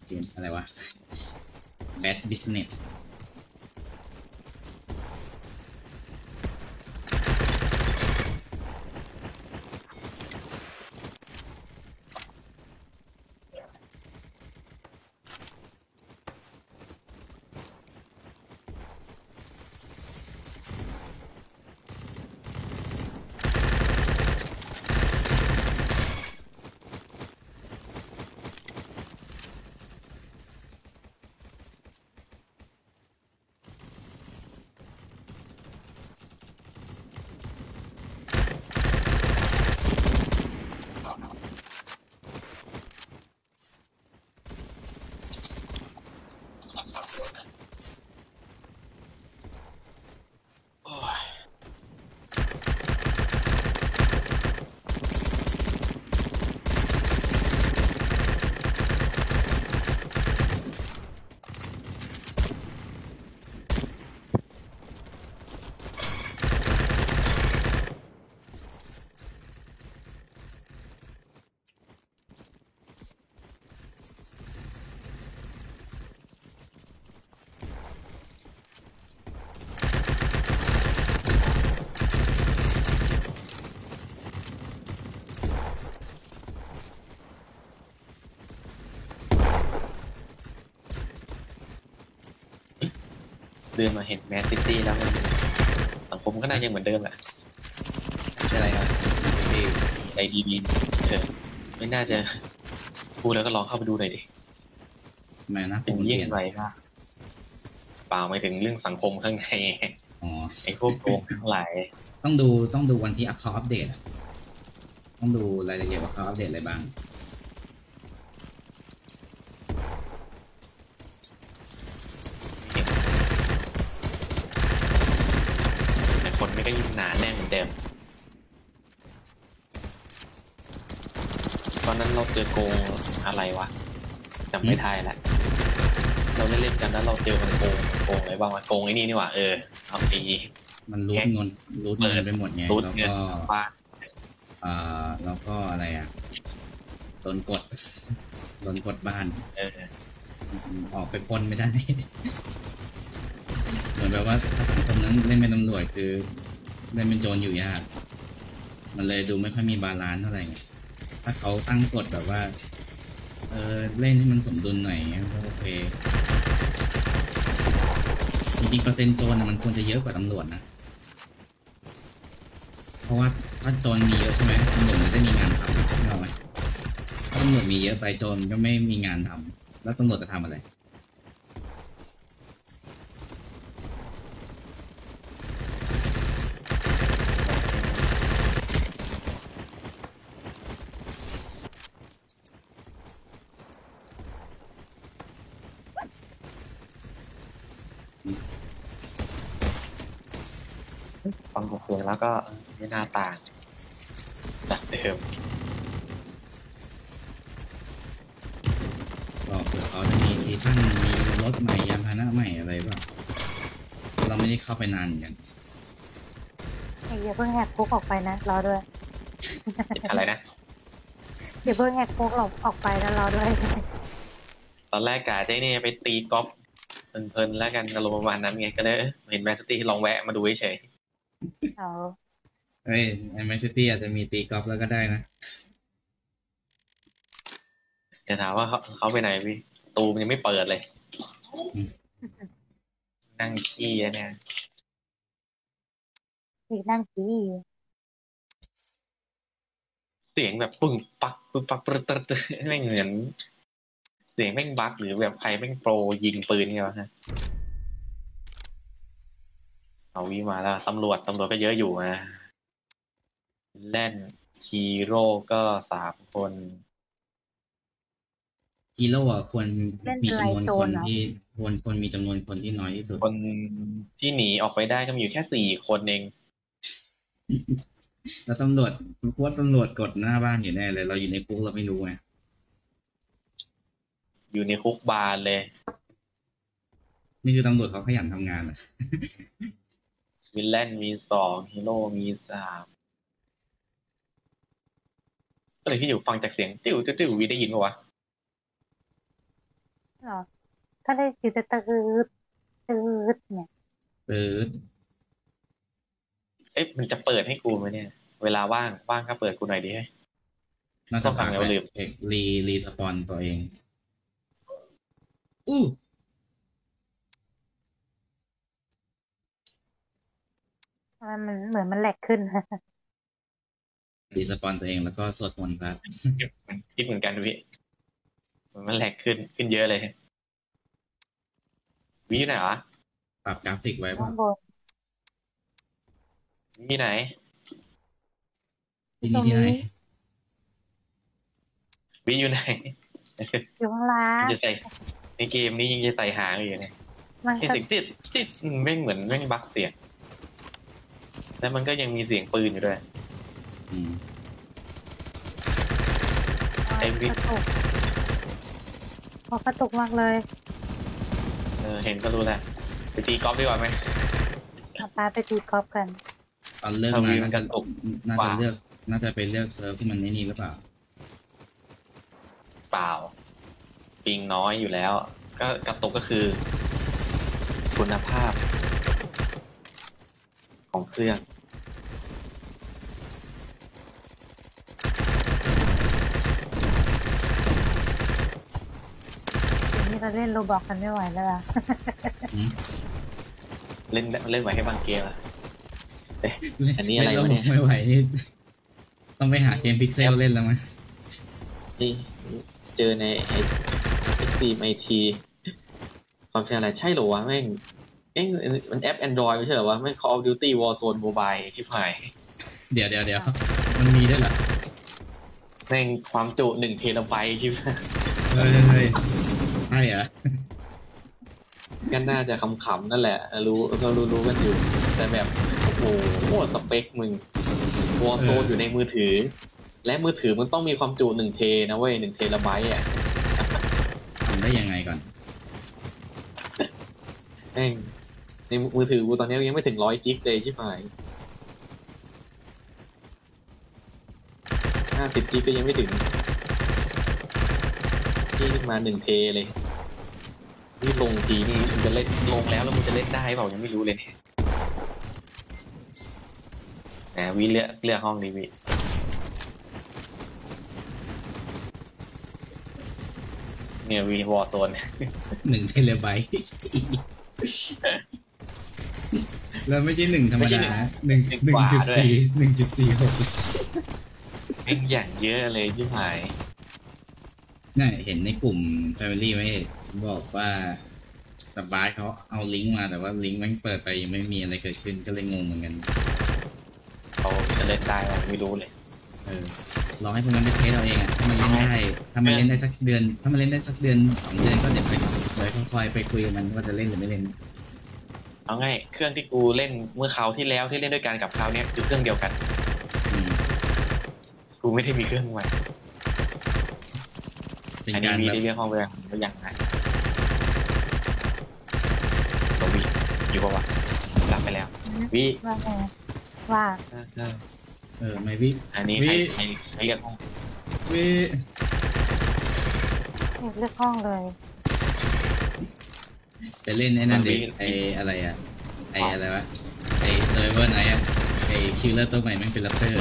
เกมอะไรวะ Bad Business เดินมาเห็นแมนซิตี้แล้วมันสังคมก็น่ายังเหมือนเดิมแหละใช่อะไรครับพี่ในดีดีเออไม่น่าจะพูดแล้วก็ลองเข้าไปดูหน่อยดิทำไมนะผเป็นมเปเยี่ยลี่ยงนไรบ้างเปล่าไม่ถึงเรื่องสังคมข้างในอ๋อไอ้พวกโกงทั้งหลายต้องดูต้องดูวันที่เขาอัปเดตอะต้องดูรายละเอียดว่าเขาอัปเดตอะไรบ้าง แต่คนไม่ก็ยิ่ง หนาแน่นเหมือนเดิม ตอนนั้นเราเจอโกงอะไรวะจำไม่ได้ละเราเล่นๆกันแล้วเราเจอมันโกงโกงอะไรบ้างวะโกงไอ้นี่นี่หว่าเออเอาไอ้มันรูดเงินรูดเงินไปหมดไงรูดแล้วเงินก็บ้านเอ่อแล้วก็อะไรอะโดนกดโดนกดบ้านเออออกไปปล้นไม่ได้เหมือนแบบว่าถ้าสังคมนั้นเล่นเป็นตำรวจคือ เล่นเป็นโจรอยู่ยาก มันเลยดูไม่ค่อยมี balance เท่าไหร่ไงถ้าเขาตั้งกฎแบบว่า เออเล่นให้มันสมดุลหน่อยก็โอเค จริงๆเปอร์เซ็นต์โจรนะมันควรจะเยอะกว่าตำรวจนะ เพราะว่าถ้าโจรมีเยอะใช่ไหมตำรวจมันจะมีงานทำเข้าไหมถ้าตำรวจมีเยอะไปโจรก็ไม่มีงานทำแล้วตำรวจจะทำอะไร ฟังเสียงแล้วก็ไม่น่าต่างจากเดิมก็เผื่อเขาจะมีซีซั่นมีรถใหม่ยานพาหนะใหม่อะไรบ้างเราไม่ได้เข้าไปนานเหมือนกันอย่าเพิ่งแหกคุกออกไปนะรอด้วย อะไรนะ อย่าเพิ่งแหกคุกออกออกไปนะรอด้วย ตอนแรกกะเจ๊เนี่ยไปตีกอล์ฟเพลินๆแล้วกันอารมณ์ประมาณนั้นไงก็เลยเอ๊ะเห็นแมนซิตี้ลองแวะมาดูเฉย เอาเอ้ยแมนซิตี้อาจจะมีตีกอล์ฟแล้วก็ได้นะๆจะถามว่าเขาเขาไปไหนพี่ตูมนยังไม่เปิดเลย นั่งขี้อะเนี่ยอีกนั่งกี้เสียงแบบปึ้งปักปึ้งปักปรึ๊ดตึ๊ดตึ๊ดไม่งเหมือน เสียงแม่งบั๊กหรือแบบใครแม่งโปรยิงปืนเนี่ยวะฮะ เอาวิมาแล้วตำรวจตำรวจก็เยอะอยู่นะแล้วฮีโร่ก็สามคนฮีโร่อะควรมีจำนวนคนที่ควรควรมีจำนวนคนที่น้อยที่สุด คนที่หนีออกไปได้ก็มีอยู่แค่สี่คนเอง แล้วตำรวจพวกตำรวจกดหน้าบ้านอยู่แน่เลย เราอยู่ในคุกเราไม่รู้ไงอยู่ในคุกบานเลย นี่คือตำรวจเขาขยันทำงานอะ วิลแลนมีสองฮีโร่มีสามก็เลยที่อยู่ฟังจากเสียงติ้วติ้วติ้ววีได้ยินปะวะเหรอถ้าได้ยินแต่ตืดตืดเนี่ยเออเอ๊ะมันจะเปิดให้กูไหมเนี่ย เวลาว่างว่างก็เปิดกูหน่อยดิให้น่าต้จะองฟังปากแล้วลืมเอกรีrespawn ตัวเองอู้ มันมันเหมือนมัน lag ขึ้น respawn ตัวเองแล้วก็สวดมนต์ครับมันคิดเหมือนกันพี่มันมัน lag ขึ้นขึ้นเยอะเลยวีอยู่ไหนวะปรับกราฟิกไว้ข้าป่ะงบนวีไหนที่นี่ที่ไหนวีอยู่ไหนอยู่ข้างล่างจะใส่ในเกมนี้ยังจะใส่หางอยู่เนี่ยมันไอ้ก็เสียงติดติดอืมแม่งเหมือนแม่งบักเสียง แล้วมันก็ยังมีเสียงปืนอยู่ด้วยอืมไอ้วิกระตุกพอกระตุกมากเลยเออเห็นก็รู้แหละไปตีกอล์ฟดีกว่าไหมเอาปลาไปตีกอล์ฟกัน ตอนเลือกทวีมามันน่ากจะระตุกน่ากว่าจะเลือก น่าจะไปเลือกเซิร์ฟที่มันไม่นี่หรือเปล่า เปล่า ปิงน้อยอยู่แล้ว ก็กระตุกก็คือ คุณภาพ ของเครื่อง ทีนี้เราเล่นโรบอกกันไม่ไหวแล้วล่ะเล่นเล่นไว้ให้บางเกมอะเล่นอันนี้อะไรเล่วะเนี่ยไม่ไหวนี่ต้องไปหาเกมพิกเซลเล่นแล้วมั้ยนี่เจอในไอเอ็กซีไอทีความใช่อะไรใช่เหรอวะแม่งเอ้ยมันแอป Android ไม่ใช่เหรอวะแม่ง Call of Duty Warzone Mobile ที่ผ่าย เดี๋ยวเดี๋ยวเดี๋ยวมันมีด้วยเหรอแม่งความจุหนึ่งเทราไบต์ที่เฮ้ยเฮ้ย ใช่เหรอก็น่าจะขำๆนั่นแหละ รู้ก็รู้รู้กันอยู่ แต่แบบโอ้โหโคตรสเปคมึงวอ r z โซนอยู่ในมือถือ และมือถือมันต้องมีความจุหนึ่งเทนะเว้ยหนึ่งเทราไบต์อะทำได้ยังไงก่อนแม่งในมือถือกูตอนนี้ยังไม่ถึงร้อยจิกเลยใช่ไหมห้าสิบจิกก็ยังไม่ถึง นี่ขึ้นมาหนึ่งเทเลยนี่ลงทีนี่มึงจะเล่นลงแล้วแล้วมึงจะเล่นได้เปล่ายังไม่รู้เลยเนี่ยนะวิเลือกเลือกห้องนี้วิเนี่ยวีวอร์โซนเนี่ยหนึ่งเทเลไบต์แล้วไม่ใช่หนึ่งธรรมไม่ใช่ดาหนึ่งหนึ่งหนึ่งหนึ่งกว่าจุดด้วยสี่หนึ่งจุดสี่หกแม่งอย่างเยอะเลยที่หาย นี่เห็นในกลุ่ม Family ไว้บอกว่าสบายเขาเอาลิงก์มาแต่ว่าลิงก์แม่งเปิดไปยังไม่มีอะไรเกิดขึ้นก็เลยงงเหมือนกันเขาจะเล่นได้ไหมไม่รู้เลยเออลองให้พวกนั้นไปเทสเอาเองอะถ้ามันเล่นได้ถ้ามันเล่นได้สักเดือน ถ้ามันเล่นได้สักเดือนสองเดือนก็เดี๋ยวไปเดี๋ยวค่อยๆไปคุยกับมันว่าจะเล่นหรือไม่เล่น เอาง่ายเครื่องที่กูเล่นเมื่อคราวที่แล้วที่เล่นด้วยกันกับคราวเนี้ยคือเครื่องเดียวกัน อืมกูไม่ได้มีเครื่องใหม่ เป็นอันนี้การมีแบบได้เรียกห้องไปแล้วยังไงตัววีอยู่ปะวะรับไปแล้ววีว่าไงว่าเออเออเออไม่วิ อันนี้วิใครใครใครเรียกห้องวิเลือกห้องเลยไปเล่นไอ้นั่นดิไออะไรอะไออะไรวะไอเซอร์เวอร์ไหนอะไอ killer ตัวใหม่แม่งเป็น raptor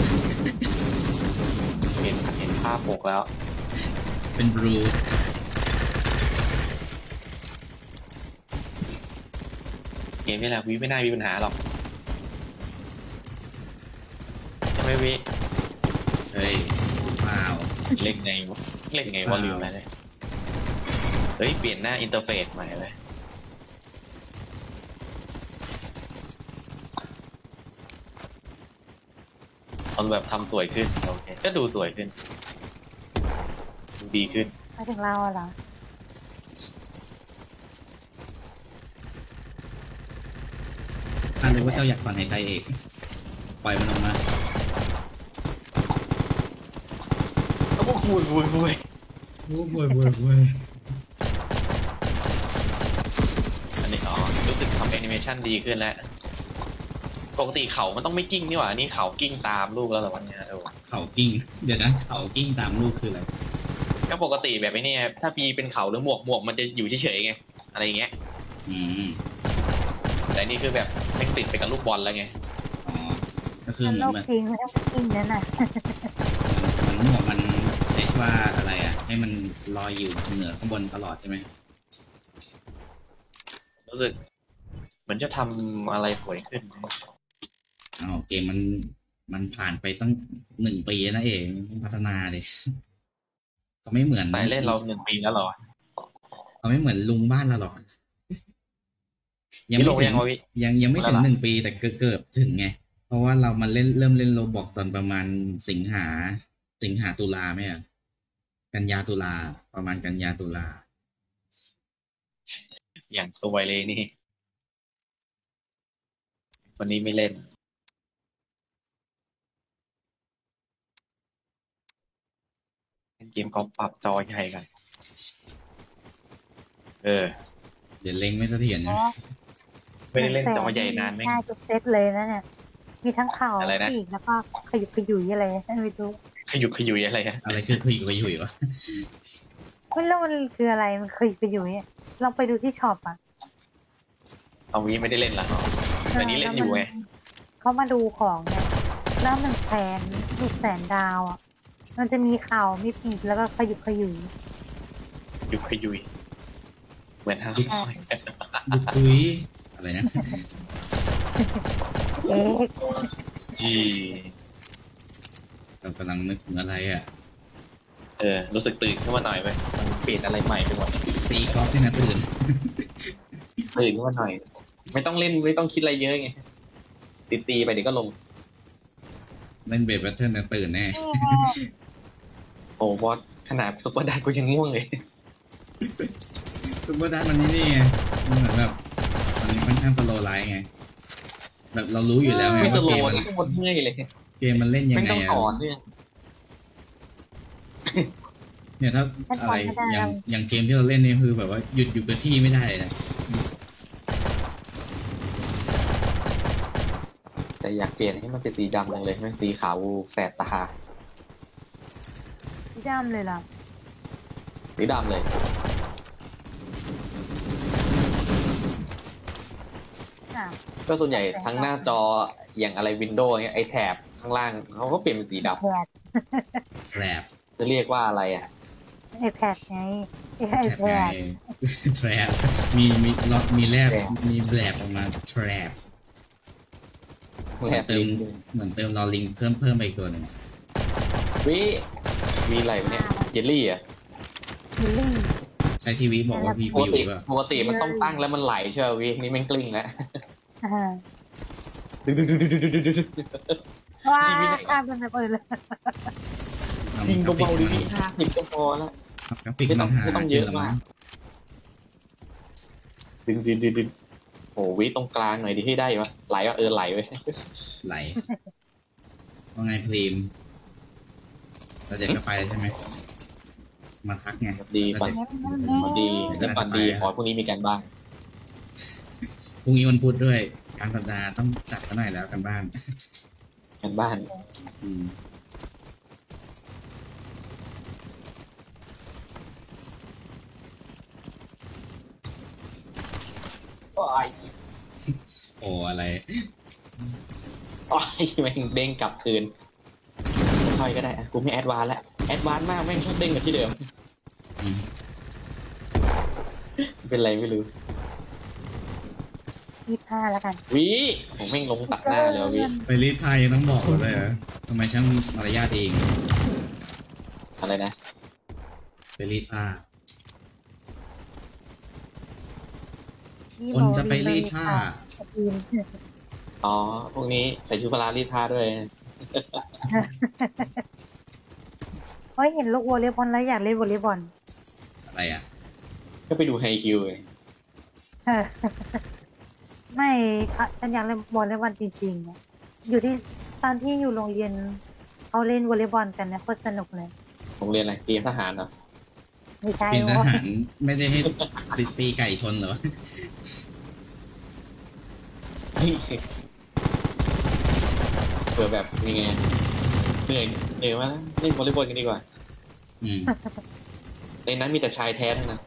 เห็นเห็นภาพปกแล้ว เป็นบรูมนี่แหละวิไม่น่ามีปัญหาหรอกใช่ไหมวิเฮ้ยเปล่าเล่นไงวะเล่นไงวะลืมไปเลยเฮ้ย เปลี่ยนหน้าอินเทอร์เฟซใหม่เลยเอาแบบทำสวยขึ้น โอเค ก็ดูสวยขึ้น ดูดีขึ้นไปถึงเราอะเหรอถ้ารู้ว่าเจ้าอยากถอนหายใจเองปล่อยมันออกมาโอ้โหโอ้ยโอ้ยโอ้โหโว้ยโว้ยอันนี้อ๋อรู้สึกทำแอนิเมชันดีขึ้นแล้วปกติเขามันต้องไม่กลิ้งนี่หว่าอันนี่เขากลิ้งตามลูกแล้วเหรอวันนี้เออเขากลิ้ง เดี๋ยวนะเขากลิ้งตามลูกคืออะไร ก็ปกติแบบไอ้นี่ไงถ้าปีเป็นเขาหรือหมวกหมวกมันจะอยู่เฉยๆไงอะไรอย่างเงี้ย อืมแต่นี่คือแบบไม่งติดไปกับลูกบอลแล้วไงอ๋อก็คือมันเหมืโลอนกเหมือนจริงไม่ต้องจริงนั่นน่ะเหมือนหมวกมันเซตว่าอะไรอะ ให้มันลอยอยู่เหนือข้างบนตลอดใช่ไหมรู้สึกเหมือนจะทำอะไรสวยขึ้น อ้าวเกมมันมันผ่านไปตั้งหนึ่งปีแล้วนะเองพัฒนาเลย เขาไม่เหมือนไปเล่นเราหนึ่งปีแล้วเหรอเขาไม่เหมือนลุงบ้านเราหรอก ยังนี่ไม่ลงถึยังงวะพี่ยังยังไม่ถึงแล้วล่ะหนึ่งปีแต่เกือบเกือบถึงไง เพราะว่าเรามาเล่นเริ่มเล่นโรบอกตอนประมาณสิงหา สิงหาตุลาไหมอะกันยาตุลาประมาณกันยาตุลา อย่างสวยเลยนี่ วันนี้ไม่เล่น เล่นเกมกอล์ฟปรับจอใหญ่กัน เออ เดี๋ยวเล็งไม่เสถียรนะไม่ได้เล่นจอใหญ่นานไหมงง่ายทุกเซตเลยนะเนี่ย มีทั้งเข่าอะไรนะ ปีกแล้วก็ขยุกขยุยอะไรไม่รู้ขยุกขยุยอะไรอะอะไรคือคุยกับยุยวะไม่รู้มันคืออะไร มันขยุกขยุยอะลองไปดูที่ช็อปอะเอาวีไม่ได้เล่นละแต่นี้เล่นอยู่ไง เขามาดูของเนี่ยแล้วมันแสนดูแสนดาวอะ มันจะมีเข่ามีปีกแล้วก็ขยุกขยุยขยุกขยุยเหมือนฮาร์ดคอยบุกคุยอะไรนะเอ๊ะจีเรากำลังนึกถึงอะไรอะ เออ รู้สึกตื่นขึ้นมาหน่อยไหมมันเปลี่ยนอะไรใหม่ไปหมดตีกอล์ฟที่นะตื่นตื่นขึ้นมาหน่อย ไม่ต้องเล่นไม่ต้องคิดอะไรเยอะไงตีตีๆไปเดี๋ยวก็ลงเล่นเบสแบทเทิลนะตื่นแน่โอ้บอสขนาดซุปเปอร์ดักกูยังง่วงเลยซุปเปอร์ดันมันนี่นี่ไงมันเหมือนแบบตอนนี้ค่อนข้างสโลไลท์ไงแบบเรารู้อยู่แล้วไงไม่ตว่าโลเกมมันนี่ก็หมดเมื่อยเลยเกมมันเล่นยังไม่ไงต้องอะสอนเนี่ยเนี่ยถ้าอะไรอย่างอย่างเกมที่เราเล่นเนี่ยคือแบบว่าหยุดอยู่กับที่ไม่ได้เลยนะแต่อยากเปลี่ยนให้มันเป็นสีดำจังเลยไม่สีขาวแสบตา พี่จ้ำเลยเหรอสีดำเลยอะ ก็ส่วนใหญ่ทั้งหน้าจออย่างอะไรวินโดว์เงี้ยไอแถบข้างล่างเขาก็เปลี่ยนเป็นสีดแพดแฟลปำจะเรียกว่าอะไรอะไอแพดไงไอแทบแพไงดแทรปมีมีล็อกมีแลบมีแลบออกมาแทรปแถบเติมลิงเหมือนเติมลอลิงเพิ่มเพิ่มไปอีกตัวหนึ่ง วิมีอะไรวะเนี่ยเยลลี่อะฮิลลี่ ใช้ทีวีบอกว่าพี่ปกูกอยู่ติก็ปกติมันต้องตั้งแล้วมันไหลใช่ไหมวินี่แม่งกลิ้งแล้วอ่าดึ๊ดดึ๊ดดึ๊ดดึ๊ดดึ๊ดดึ๊ดดึ๊ดว้ายิงไม่ได้ ข้ามมันไปเลย ยิงเบาๆดิพี่ห้าสิบก็พอแล้ว กราฟิกไม่ต้มัอนงหาไม่ต้องเยอะจแล้วมาก ดึงดึงดึงดึงโอ้วิตรงกลางหน่อยดิที่ได้ปะไหลก็เออไหลไปไหลว่าไงพรีม เราจะก็ไปใช่ไหมมาทักไงดีปันเงี้ยเงี้ยเงี้ยดีแล้วปันดีขอพรุ่งนี้มีการบ้านพรุ่งนี้วันพุธด้วยกลางสัปดาห์ต้องจัดกันหน่อยแล้วกันบ้านการบ้านอืมโอ้ยโอ้อะไรโอ้ยแม่งเด้งกลับคืน ค่อยก็ได้อะกูไม่แอดวานแล้วแอดวานมากแม่งชอบเด้งกับที่เดิม อืมเป็นไรไม่รู้ยี่ห้าแล้วกันวิผมแม่งลงตัดหน้าเลยว่ะวิไปรีดไทยต้องบอกก่อนเลยเหรอทำไมช่างมารยาทเองอะไรนะไปรีดผ้านี่คนจะไปรีดผ้าทีมอ๋อพวกนี้ใส่ชุดพลารีดผ้าด้วย เฮ้ยเห็นลูกวอลเลย์บอลแล้วอยากเล่นวอลเลย์บอลอะไรอะ ก็ไปดูไฮคิวไงเออไม่ค่ะฉันอยากเล่นวอลเลย์บอลจริงๆอะอยู่ที่ตอนที่อยู่โรงเรียนเขาเล่นวอลเลย์บอลกันนะโคตรสนุกเลยโรงเรียนอะไรเตรียมทหารเหรอไม่ใช่เป็นทว่าหารไม่ได้ให้ติตีไก่ชนเหรอ เฮ้ย เผื่อแบบยังไงเหนื่อยเหนื่อยมากเล่นวอลเลย์บอลกันดีกว่า อืมในนั้นมีแต่ชายแท้ทั้งนั้น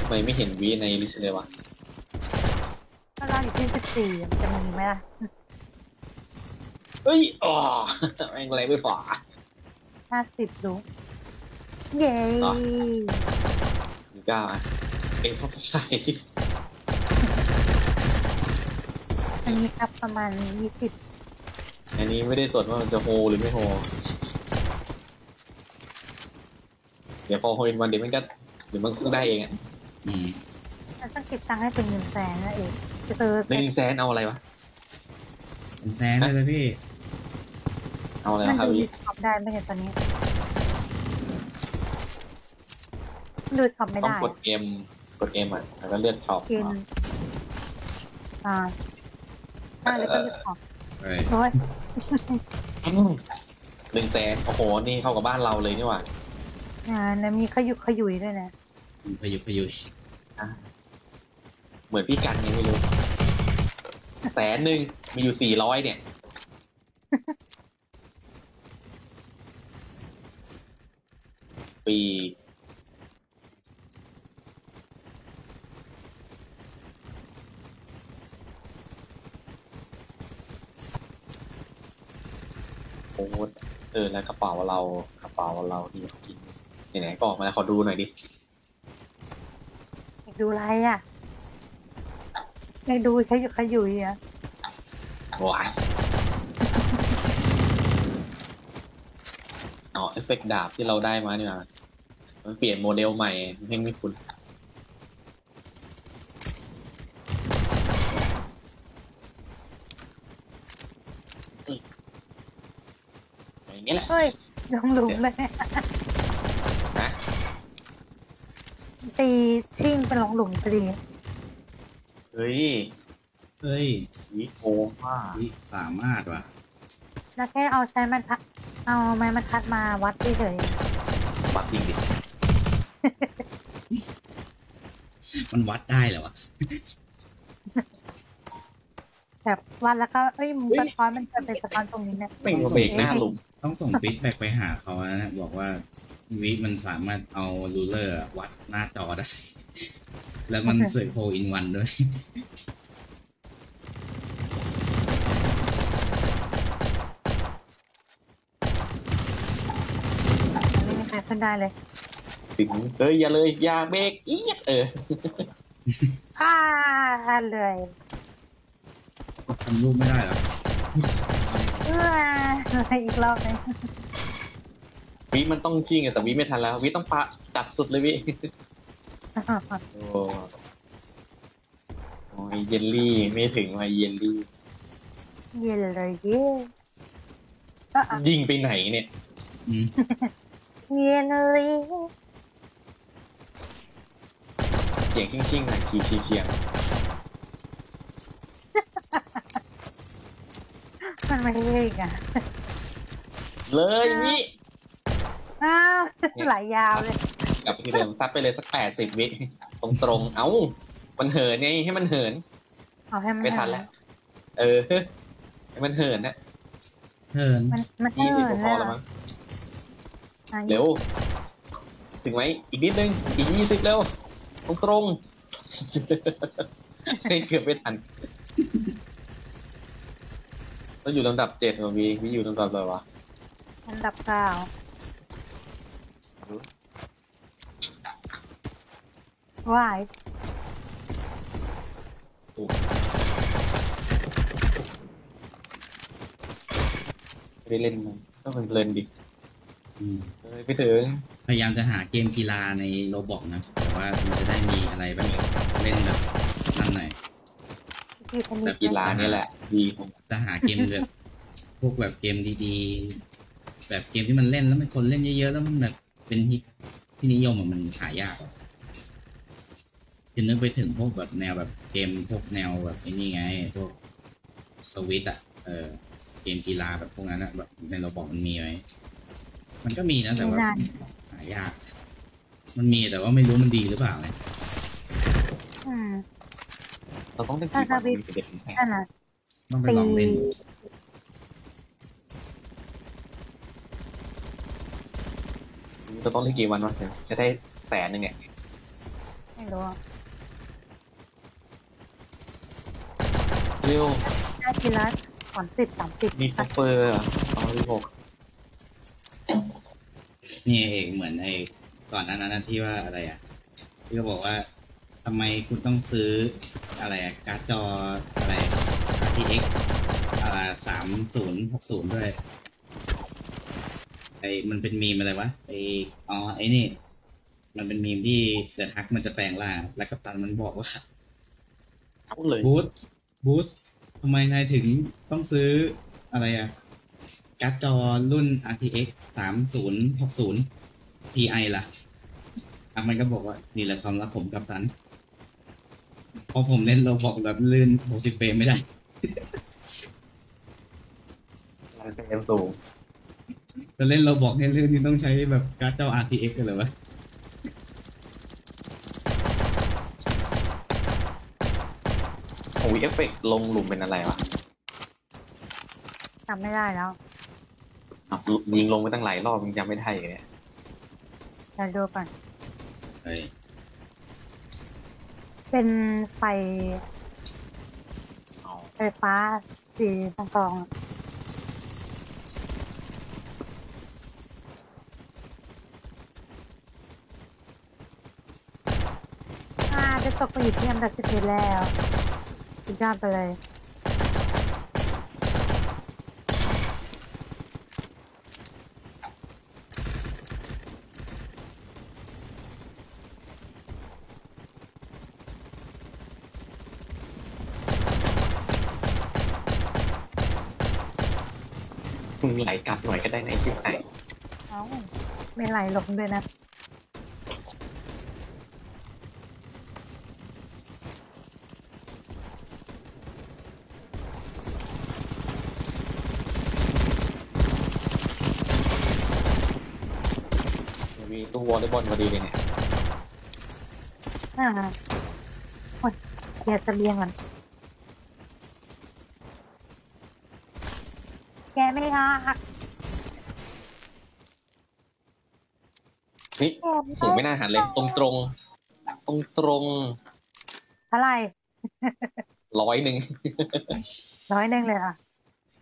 ทำไมไม่เห็นวีใน list เลยวะถ้าเราอยู่ที่สิบสี่จะมีไหมล่ะเฮ้ยอ๋อแม่งแรงไปฝ่าห้าสิบรู้เย้อ๋อมีก้าอะเอ็งเข้าไปใส่ อันนี้ครับประมาณยี่สิบอันนี้ไม่ได้ตรวจว่ามันจะโฮหรือไม่โฮ เดี๋ยวพอโฮอินวันเดี๋ยวมันก็เดี๋ยวมันก็ได้เองอะอืมมันต้องเก็บตังค์ให้เป็นเงินแสนนะเองจะเจอหนึ่งแสนเอาอะไรวะเป็นแซนได้เลยพี่ เอาอะไรมันวะครับดูพี่ช็อปได้ไหมเนี่ยตอนนี้ดู shop ไม่ต้องได้กด M กด M อะแล้วก็เลือก shop กินอ่า อ่าแล้วก็ดู shopเอ้ยโอ้ยหนึ่งแสนโอ้โห นี่เท่ากับบ้านเราเลยนี่หว่าอ่าแล้วมีขยุกขยุยด้วยนะพยุพยุอะเหมือนพี่กันไงไม่รู้แสนหนึ่งมีอยู่สี่ร้อยเนี่ย ปี โอ้เออแล้วกระเป๋าเรากระเป๋าเราที่เขากินไหนๆก็ออกมาแล้วขอดูหน่อยดิอยากดูอะไรอะอยากดูขยุกขยุยอะว้ายอ๋อเอฟเฟกต์ดาบที่เราได้มาเนี่ยมันเปลี่ยนโมเดลใหม่เพ่งไม่คุ้น อย่างเงี้ยแหละเฮ้ยลงหลุมเลยนะตีชิ่งเป็นลงหลุมพอดีเฮ้ยเฮ้ยวิโกงมากวิสามารถว่ะ แล้วแค่เอาใช้มันทัดเอาไม้บรรทัดมาวัดเฉยปัดจริงดิ มันวัดได้เหรอวะๆแบบวัดแล้วก็เอ้ยมึงสะท้อนมันจะเป็นสะท้อนตรงนี้นะไม่งมาเบรกหน้าหลุม ต้องส่ง feedback ไปหาเขานะบอกว่าวิมันสามารถเอา ruler วัดหน้าจอได้ แล้วมันเสือก hole in one ด้วย ไม่มีใครขึ้นได้เลยถึงเฮ้ยอย่าเลยอย่าเบรกอี๊ยดเอออ่าเลยทำรูปไม่ได้เหรอเอื้ ออะไรอีกรอบหนึงวิมันต้องชิงอะแต่วิไม่ทันแล้ว วิต้องปะจัดสุดเลยวิโอ้โอ้ยเยลลี่ไม่ถึงว่าเยลลี่ เย็นเลยเย่อะอะยิงไปไหนเนี่ยอืมเย็นเลยเสียงชิ่งๆหน่อยคีคีเคียง มันไม่ใช่อีกอะเลยวิอ้าวไหลยาวเลยกลับไปที่เดิมซัดไปเลยสักแปดสิบวิตรงตรงๆเอ้ามันเหินไงให้มันเหินเอาให้มันไม่ทันแล้ว เออให้มันเหินนะเทิร์นมันมันยี่สิบเหินพอแล้แล้ววมั้งเร็วถึงไหมอีกนิดนึงอีกยี่สิบเร็วตรงตรงๆให้เกือบไม่ทัน ต้องอยู่ลำดับเจ็ดว่ะวีวีอยู่ลำดับอะไรวะอันดับเก้าว่ายไม่ได้เล่นมันก็มันเพลินดิอืมเออไปถึงพยายามจะหาเกมกีฬาในโรบอกนะแต่ว่ามันจะได้มีอะไรแบบเล่นแบบนั่นหน่อยที่สนิ แต่ทกีฬาเนี่ยแหละ ดีผมจะหาเกมแบบพวกแบบเกมดีๆ แบบเกมที่มันเล่นแล้วมันคนเล่นเยอะๆ แล้วมันแบบเป็นฮิตที่นิยมอะมันหายากอะจะนึกไปถึงพวกแบบแนวแบบเกมพวกแนวแบบไอ้นี่ไง พวกสวิตอะเออเกมกีฬาแบบพวกนั้นอะแบบในเราบอกมันมีไหมมันก็มีนะแต่ว่าไม่นานหายาก มันมีแต่ว่าไม่รู้มันดีหรือเปล่าไงอืม เราต้องเล่นถ้ากี่วันจะวิมีเด็ดแข่งนั่นน่ะต้องไปลองเล่นเราต้องเล่นกี่วันวะถึงจะได้แสนหนึ่งเนี่ยไม่รู้อะเร็วได้ทีละสามสิบสามสิบมี cofferสองพันหกนี่เองเหมือนไอ้ก่อนหน้านั้นนะที่ว่าอะไรอะที่เขาบอกว่า ทำไมคุณต้องซื้ออะไรอะการ์ดจออะไร RTX อ่าสามศูนย์หกศูนย์ด้วยไอ้มันเป็นมีมอะไรวะไอ้อ๋อไอ้นี่ มันเป็นมีมที่เดอะฮักมันจะแปลงร่างแล้วกัปตันมันบอกว่าเอาเลยบูสบูสทำไมนายถึงต้องซื้ออะไรอะการ์ดจอรุ่น RTX 3060 Ti ล่ะอะมันก็บอกว่า นี่แหละความลับผมกับตัน เพราะผมเล่น Roblox แบบลื่น60 frame ไม่ได้ frame สูงจะเล่น Roblox ให้ลื่นนี่ต้องใช้แบบการ์ดจอ RTX กันเหรอวะของวีเอฟเฟกลงหลุมเป็นอะไรวะจำไม่ได้แล้วอ้าวยิงลงไปตั้งหลายรอบยังจำไม่ได้เลยเนี่ย เดี๋ยวดูก่อน เฮ้ย เป็นไฟไฟฟ้าสีทองทองอาจะตกไปอยู่ที่อันดับสิบเอ็ดแล้วสุดยอดไปเลย ไหลกลับหน่อยก็ได้ในะไอ้ชิบหายเอ้าไม่ไหลลงด้วยนะ มีตู้วอลเลย์บอลพอดีเลยเนี่ย อ่าโอ้ยเกียร์เสบียงก่อนแกไม่ออก นี่แกโหไม่น่าหันเลย ตรงตรงตรงตรงเท่าไหร่ร้อยหนึ่งร้อยหนึ่งเลยอะ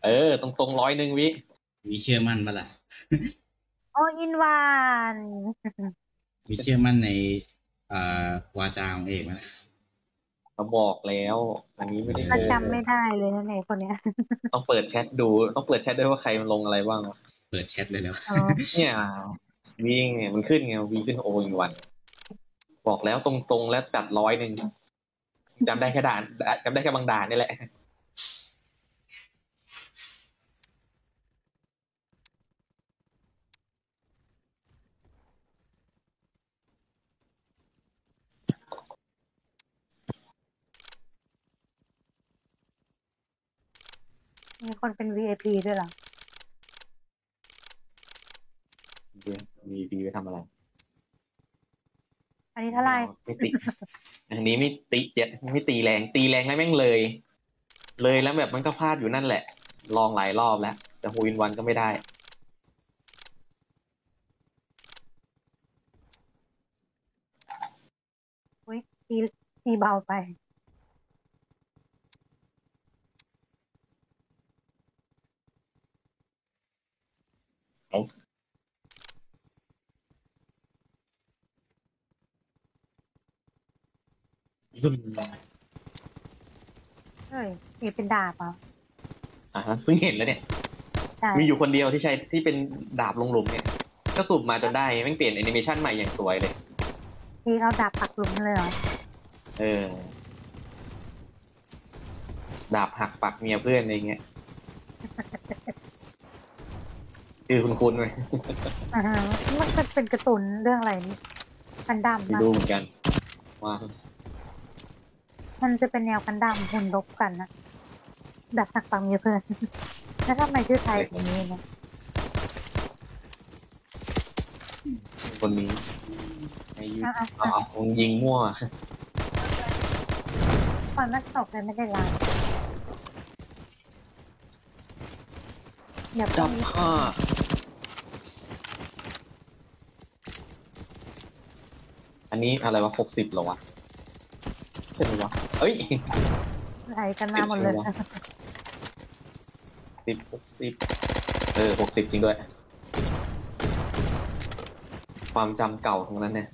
เออ ตรงตรงร้อยหนึ่งวิมีเชื่อมั่นปะล่ะโออินวานมีเชื่อมั่นในอ่าวาจาของเอกไหมล่ะเขาบอกแล้ว อันนี้ไม่ได้ก็โกหกจำไม่ได้เลยนะเนี่ยคนเนี้ย ต้องเปิดแชทดู ต้องเปิดแชทด้วยว่าใครมันลงอะไรบ้างวะเปิดแชทเลยแล้วอ๋อเนี่ย วิ่งเนี่ยมันขึ้นไงวีขึ้นโออินวัน บอกแล้วตรงตรงๆแล้วจัดร้อยหนึ่งจำได้แค่ด่านจำได้แค่บางด่านนี่แหละ มีคนเป็น VIP ด้วยเหรอ มีดีไว้ทำอะไร อันนี้เท่าไหร่ไม่ติ อันนี้ไม่ติเจ็ดไม่ตีแรง ตีแรงแล้วแม่งเลย เลยแล้วแบบมันก็พลาดอยู่นั่นแหละ ลองหลายรอบแล้ว แต่ฮูอินวันก็ไม่ได้ อุ้ยตีตีเบาไป เซึมเฮ้ยนี่เป็นดาบเหรอะอะฮะเพิ่งเห็นแล้วเนี่ยใช่มีอยู่คนเดียวที่ใช้ที่เป็นดาบลงหลุมเนี่ย ก็สุ่มมาจนได้แม่งเปลี่ยนแอนิเมชันใหม่อย่างสวยเลย ที่เอาดาบปักหลุมเลยเหรอเออ ดาบหักปักเมียเพื่อนอะไรเงี้ยคือคุณคุณไหมอ่าฮะมันเป็นเป็นการ์ตูนเรื่องอะไรนี่กันดั้มไม่นะรู้เหมือนกันว่า มันจะเป็นแนวกันดั้มหุ่นรบกันนะดาบปักปักมีเพื่อนแล้วทำไมชื่อไทยอย่างนี้เนี่ยคนนี้ไอ้ยูอะอะอ๋อคงยิงมั่วตอนนักตกเลยไม่ได้ล้างเดี๋ยวพจัรุ่บงนี้ผ้าอันนี้อะไรวะหกสิบเหรอวะ ใช่ไหมวะเอ้ยไหลกันมาหมดเลยสิบหกสิบเออหกสิบจริงด้วย ความจำเก่าทั้งนั้นเนี่ย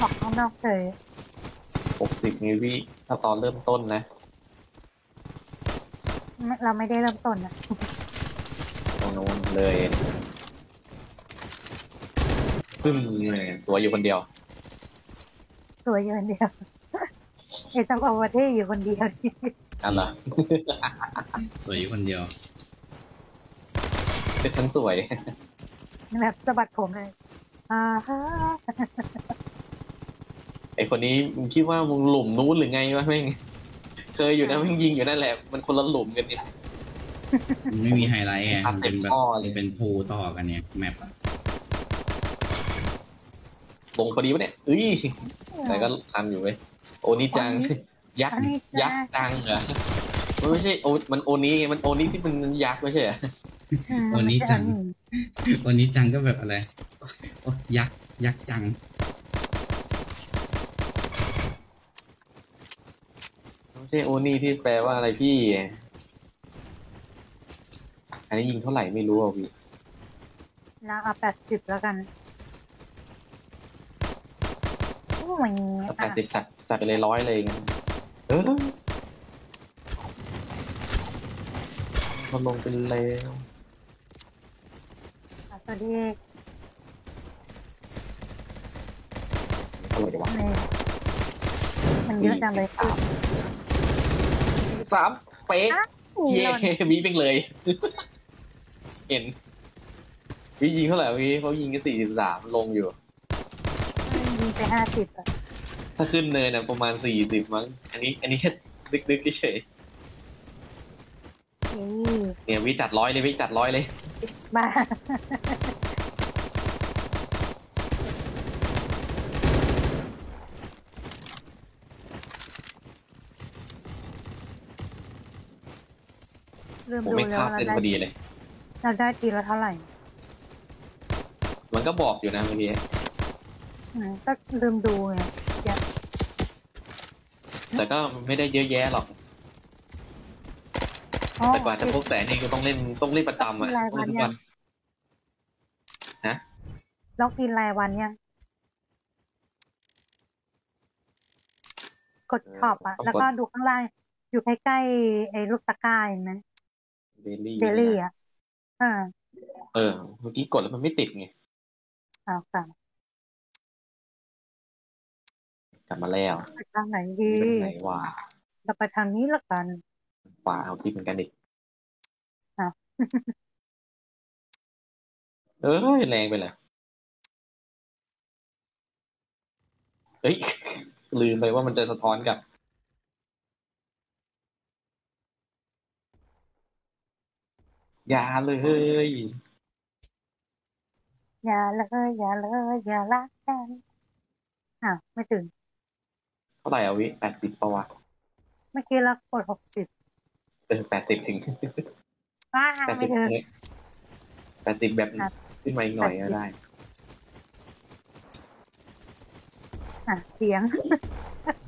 ออกข้างนอกเลยหกสิบนิวิถ้าตอนเริ่มต้นนะไม่เราไม่ได้เริ่มต้นนะตรงนู้นเลย ซึ่งเนี่ยสวยอยู่คนเดียว สวยอยู่คนเดียวเอจังเอาประเทศอยู่คนเดียวนี่อันละสวยอยู่คนเดียวเป็นฉันสวยแบบสะบัดผมเลยอ่าฮะไอคนนี้มึงคิดว่ามึงหลุมนู้นหรือไงวะแม่งเคยอยู่นะแม่งยิงอยู่นั่นแหละ มันคนละหลุมกันเนี่ยมันไม่มีไฮไลท์ไงอัมัดนเต็เป็นมแบบท่อเลยมันเป็นภูต่อกันเนี่ยแมปอะ ลงพอดีปะเนี่ยเอ้ยแต่ก็ทันอยู่เว้ยโอนิจัง ยักษ์ ยักษ์จังเหรอมันไม่ใช่โอมันโอนี้ไง มันโอนี้ที่มันยักษ์ไม่ใช่เหรอวันนี้จังวันนี้จังก็แบบอะไรโอ๊ยยักษ์ ยักษ์จัง ไม่ใช่โอนี้ที่แปลว่าอะไรพี่ อันนี้ยิงเท่าไหร่ไม่รู้อะพี่แล้วเอาแปดสิบแล้วกัน โอ้ยแปดสิบจัดจัดไปเลยร้อยเลยงั้นเออมันลงไปแล้วอะสวัสดีเท่าไหร่ดีวะนี่มันเยอะจังเลยสามสามเป๊ะอุ้ยเย่หล่นวีเป็นเลย เห็นวียิงเท่าไหร่วีเขายิงกันสี่สิบสามลงอยู่ ยิงไปห้าสิบอะถ้าขึ้นเนินนะประมาณสี่สิบมั้ง อันนี้ อันนี้แค่ดึกๆเฉยนี่ๆเนี่ยวิจัดร้อยเลยวิจัดร้อยเลยบ้าลืมผมดูไม่แล้วคาบเราเส้นได้พอดีเลย เราได้ทีละเท่าไหร่ มันก็บอกอยู่นะเมื่อกี้อืม ก็ลืมดูไงแต่ก็ไม่ได้เยอะแยะหรอกอ๋อแต่กว่าจะพบแสนนี่ก็ต้องเล่นต้องเล่นประจำอะรายต้องวัเล่นนทุกยัวังนล็อกอินรายวันยังกดช็อปอะแล้วก็ดูข้างล่าง อยู่ใกล้ๆไอ้ลูกตะกร้าเห็นไหมเดลี่เดลี่อะอ่าเออ เมื่อกี้กดแล้วมันไม่ติดไงเอากลับ กลับมาแล้วไปทางไหนดีเป็นไหนวะเราไปทางนี้ละกันขวาเอาคิดเหมือนกันดิอ้าวเออแรงไปเลยเฮ้ยลืมไปว่ามันจะสะท้อนกับอย่าเลย อย่าเลย อย่าเลย อย่าละกันอ้าวไม่ถึงเท่าไหร่เอาวิแปดสิบปะวะเมื่อกี้เรากดหกสิบเออแปดสิบถึงอ้าแปดสิไม่บถึงแปดสิบแบบครับขึ้นมาอีกหน่อยก็ได้ อะเสียง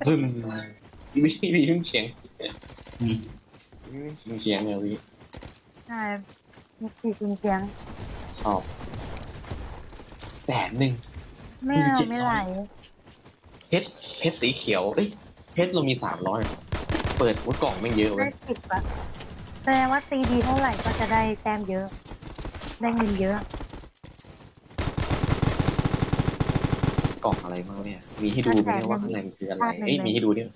ซึมวิวิเพิ่งเฉียงอืมวิเพิ่งเฉียงเลยวิใช่มีเสียงเสียงชอบแสนหนึ่งไม่เอาเจ็ดร้อยไม่ไหล เพชรเพชรสีเขียวเอ้ยเพชรเรามีสามร้อยเปิดว่ากล่องแม่งเยอะเว้ได้ยสิบอะแสดงว่าตีดีเท่าไหร่ก็จะได้แต้มเยอะ ได้เงินเยอะ กล่องอะไรบ้างเนี่ย มีให้ดูไหมเนี่ยว่าข้างในมันคืออะไรเอ้ยมีให้ดูด้วย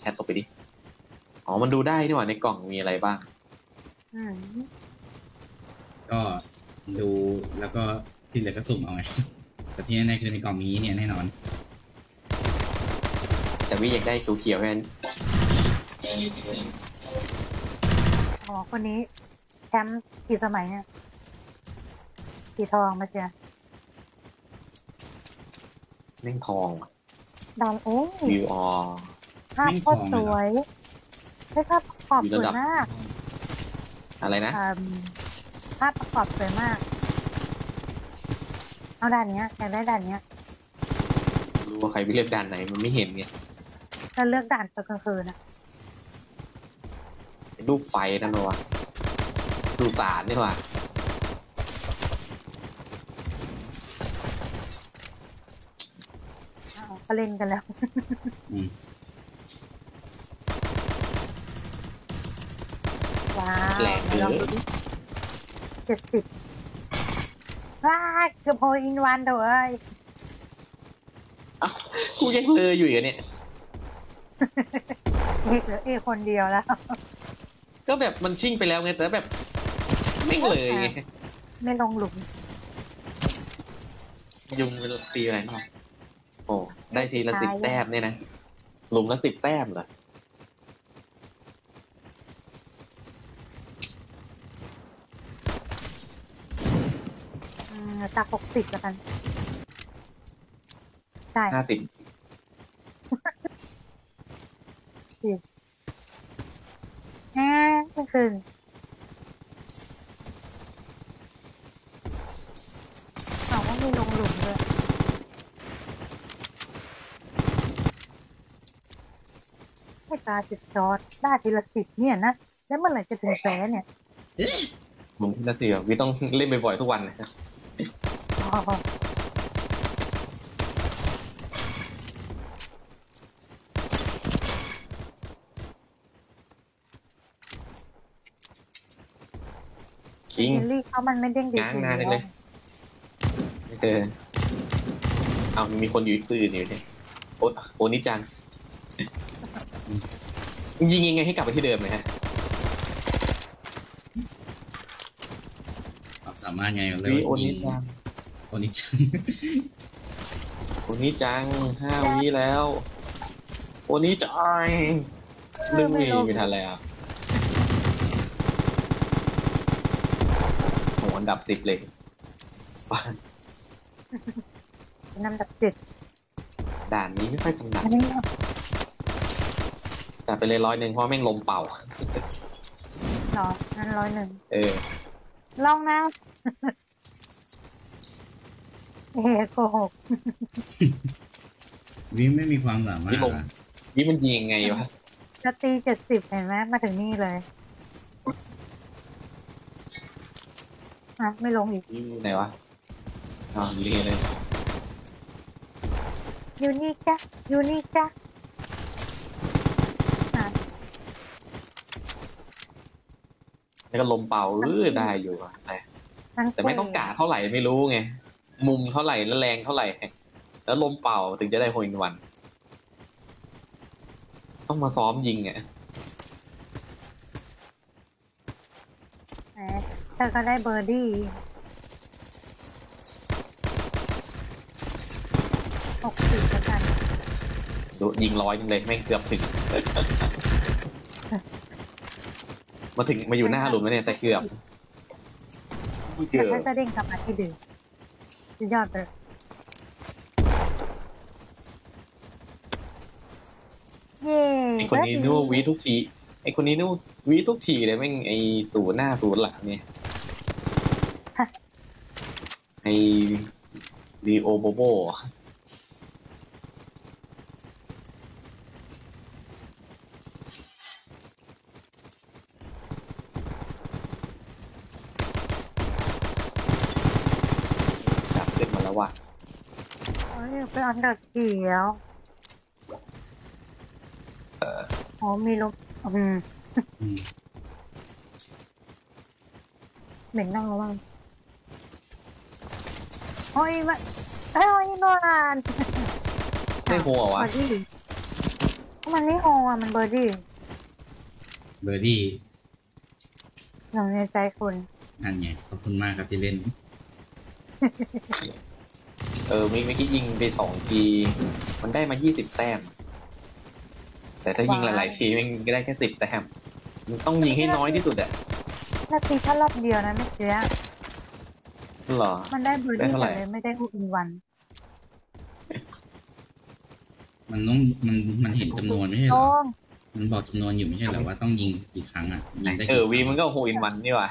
แชทตกไปดิอ๋อมันดูได้นี่หว่าในกล่องมีอะไรบ้าง อืมก็ดูแล้วก็ที่เหลือก็สุ่มเอาไงแต่ที่แน่ๆคือในกล่องมีเนี่ยแน่นอน แต่วิยังได้เขียวๆแค่นั้นอ๋อคนนี้แชมป์กี่สมัยเนี่ยกี่ทองมาเชียแม่งทองว่ะดาวโอ้ยวิวออภาพโคตรสวยได้ภาพประกอบอยู่สระวยดับมาก อะไรนะอืมภาพประกอบสวยมาก เอาด่านเนี้ยอยากได้ด่านเนี้ยรู้ว่าใครไปเลือกด่านไหนมันไม่เห็นไง จะเลือกด่านตอนกลางคืนอะเป็นรูปไฟนั่นหรอวะดูสารนี่หว่าอ้าวก็เล่นกันแล้ว อืมว้าวแรงเยลองอะดูดิเจ็ดสิบว้าเกือบโฮอินวันเด้อเอ้ยเอ้ากูยังเลออยู่อีกเหรอเนี่ย เอกเหลือเอกคนเดียวแล้ว ก็แบบมันชิ่งไปแล้วไงแต่แบบไม่เลยไงไม่ลงหลุม ยุงมันตีอะไรมากโอ้ได้ทีละสิบแต้มเนี่ยนะ หลุมละสิบแต้มเหรออืมจากหกสิบแล้วกันใช่ห้าสิบ แหมไม่คืนเอาว่ามีลงหลุมด้วยให้ตาสิบจอดได้ทีละสิบเนี่ยนะ แล้วเมื่อไหร่จะถึงแสนเนี่ยหลุมที่ละสิบวิต้องเล่นบ่อยๆทุกวันนะ จริงเฮนรี่เขามันไม่เด้งดีง้างนานเลยเออเอามีคนอยู่อีกปืนอยู่เนี่ยโอ้โอ้นี่จังยิงยังไงให้กลับไปที่เดิมเลยฮะปรับสามารถไงเลยวิโอนิจังโอนิจังโอนิจังห้าวิแล้ว โอนิจังหนึ่งวิไม่ทันแล้วโห อันดับสิบเลยว้าน้ำดับเจ็ดด่านนี้ไม่ค่อยถนัดอันนี้แต่ไปเลยร้อยหนึ่งเพราะแม่งลมเป่าเหรอนั่นร้อยหนึ่งเออลองนะเอ๊ะโกหกวิไม่มีความสามารถนี่ลงอะนี่มันยิงยังไงวะจะตีเจ็ดสิบเห็นไหมมาถึงนี่เลย อะไม่ลงอีกนี่ไหนวะอ๋ออยู่นี่เลยอยู่นี่จ้ะอยู่นี่จ้ะอะแล้วก็ลมเป่าเออได้อยู่อะแต่ทั้งแต่ไม่ต้องกะเท่าไหร่ไม่รู้ไง มุมเท่าไหร่แล้วแรงเท่าไหร่ แล้วลมเป่าถึงจะได้โฮอินวัน ต้องมาซ้อมยิงอะ แห มเธอก็ได้เบอร์ดี้หกสิบแล้วกันดูยิงร้อยจังเลยแม่งเกือบถึง มาถึงมาอยู่หน้าหลุมแล้วเนี่ยแต่เกือบเกืแต่อบถ้าจะเด้งกลับมาที่เดิมสุดยอดเลยเย้ไอคนนี้นึกว่าวีทุกทีไอคนนี้นึกว่าวีทุกทีเลยแม่งไอศูนย์หน้าศูนย์หลังเนี่ย ไอดีโอโบโบจับเส้นมาอ้ยเป็นอันดับเขียวอ๋อมีลมอืมอืม เหม็นนั่งแล้วบ้าง โอ้ยมาเอ้ยนอนไม่หัวเบวะอร์ดี้มันไม่โฮอะ มันเบอร์ดี้เบอร์ดี้หนึ่งในใจคุณนั่นไงขอบคุณมากครับที่เล่น เออเมื่อกี้ยิงไปสองที มันได้มายี่สิบแต้ม แต่ถ้ายิงหลายๆทีมันก็ได้แค่สิบแต้ม มันต้องยิงให้น้อยที่สุดอะ นาทีแค่รอบเดียวนะไม่เสียเหรอ มันได้เบอร์ได้ดี้เท่าไหร่ แต่เลยไม่ได้ฮูอินวัน มันต้องมันมันเห็นจำนวนไม่ใช่เหรโต้องมันบอกจำนวนอยู่ไม่ใช่เหรอว่าต้องยิงกี่ครั้งอะยิงได้เอกี่อครั้งวีมันก็โฮอินวันนี่ว่ะ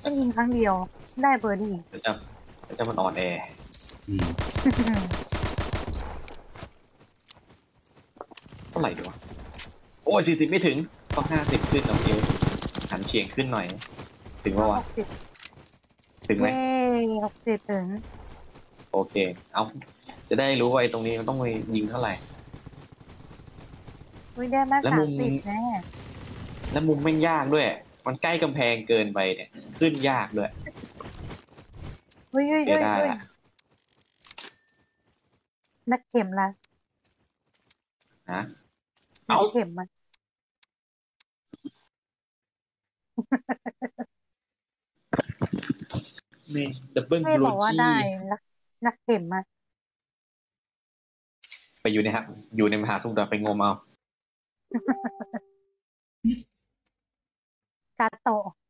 แค่ยิงครั้งเดียว ได้เบอร์ดี้แต่จะแต่จะมันอ่อนแอ อืมเท่าไหร่ดีวะ โอ้ยสี่สิบไม่ถึงต้องห้าสิบขึ้นเอาเอวหันเฉียงขึ้นหน่อย ถึงหว่าวะกสิบ ถึงไหมเย้หกสิบถึง โอเค เอา จะได้รู้ว่าไอ้ตรงนี้มันต้องไปยิงเท่าไหร่ อุ้ยได้มาแล้วสามุมมสิบแน่แล้วมุมแม่งยากด้วย มันใกล้กำแพงเกินไปเนี่ย ขึ้นยากด้วยอุ้ยอุ้ยเสีอุ้ยยดายอุ้ยละนักเข็มละฮะนัเอ้ากเข็มมัน นี่ดับเบิลไม่บลูบอกว่าชีได้นักนักเข็มมาไปอยู่ในฮะอยู่ในมหาสมุทรไปงมเอา กาโตะ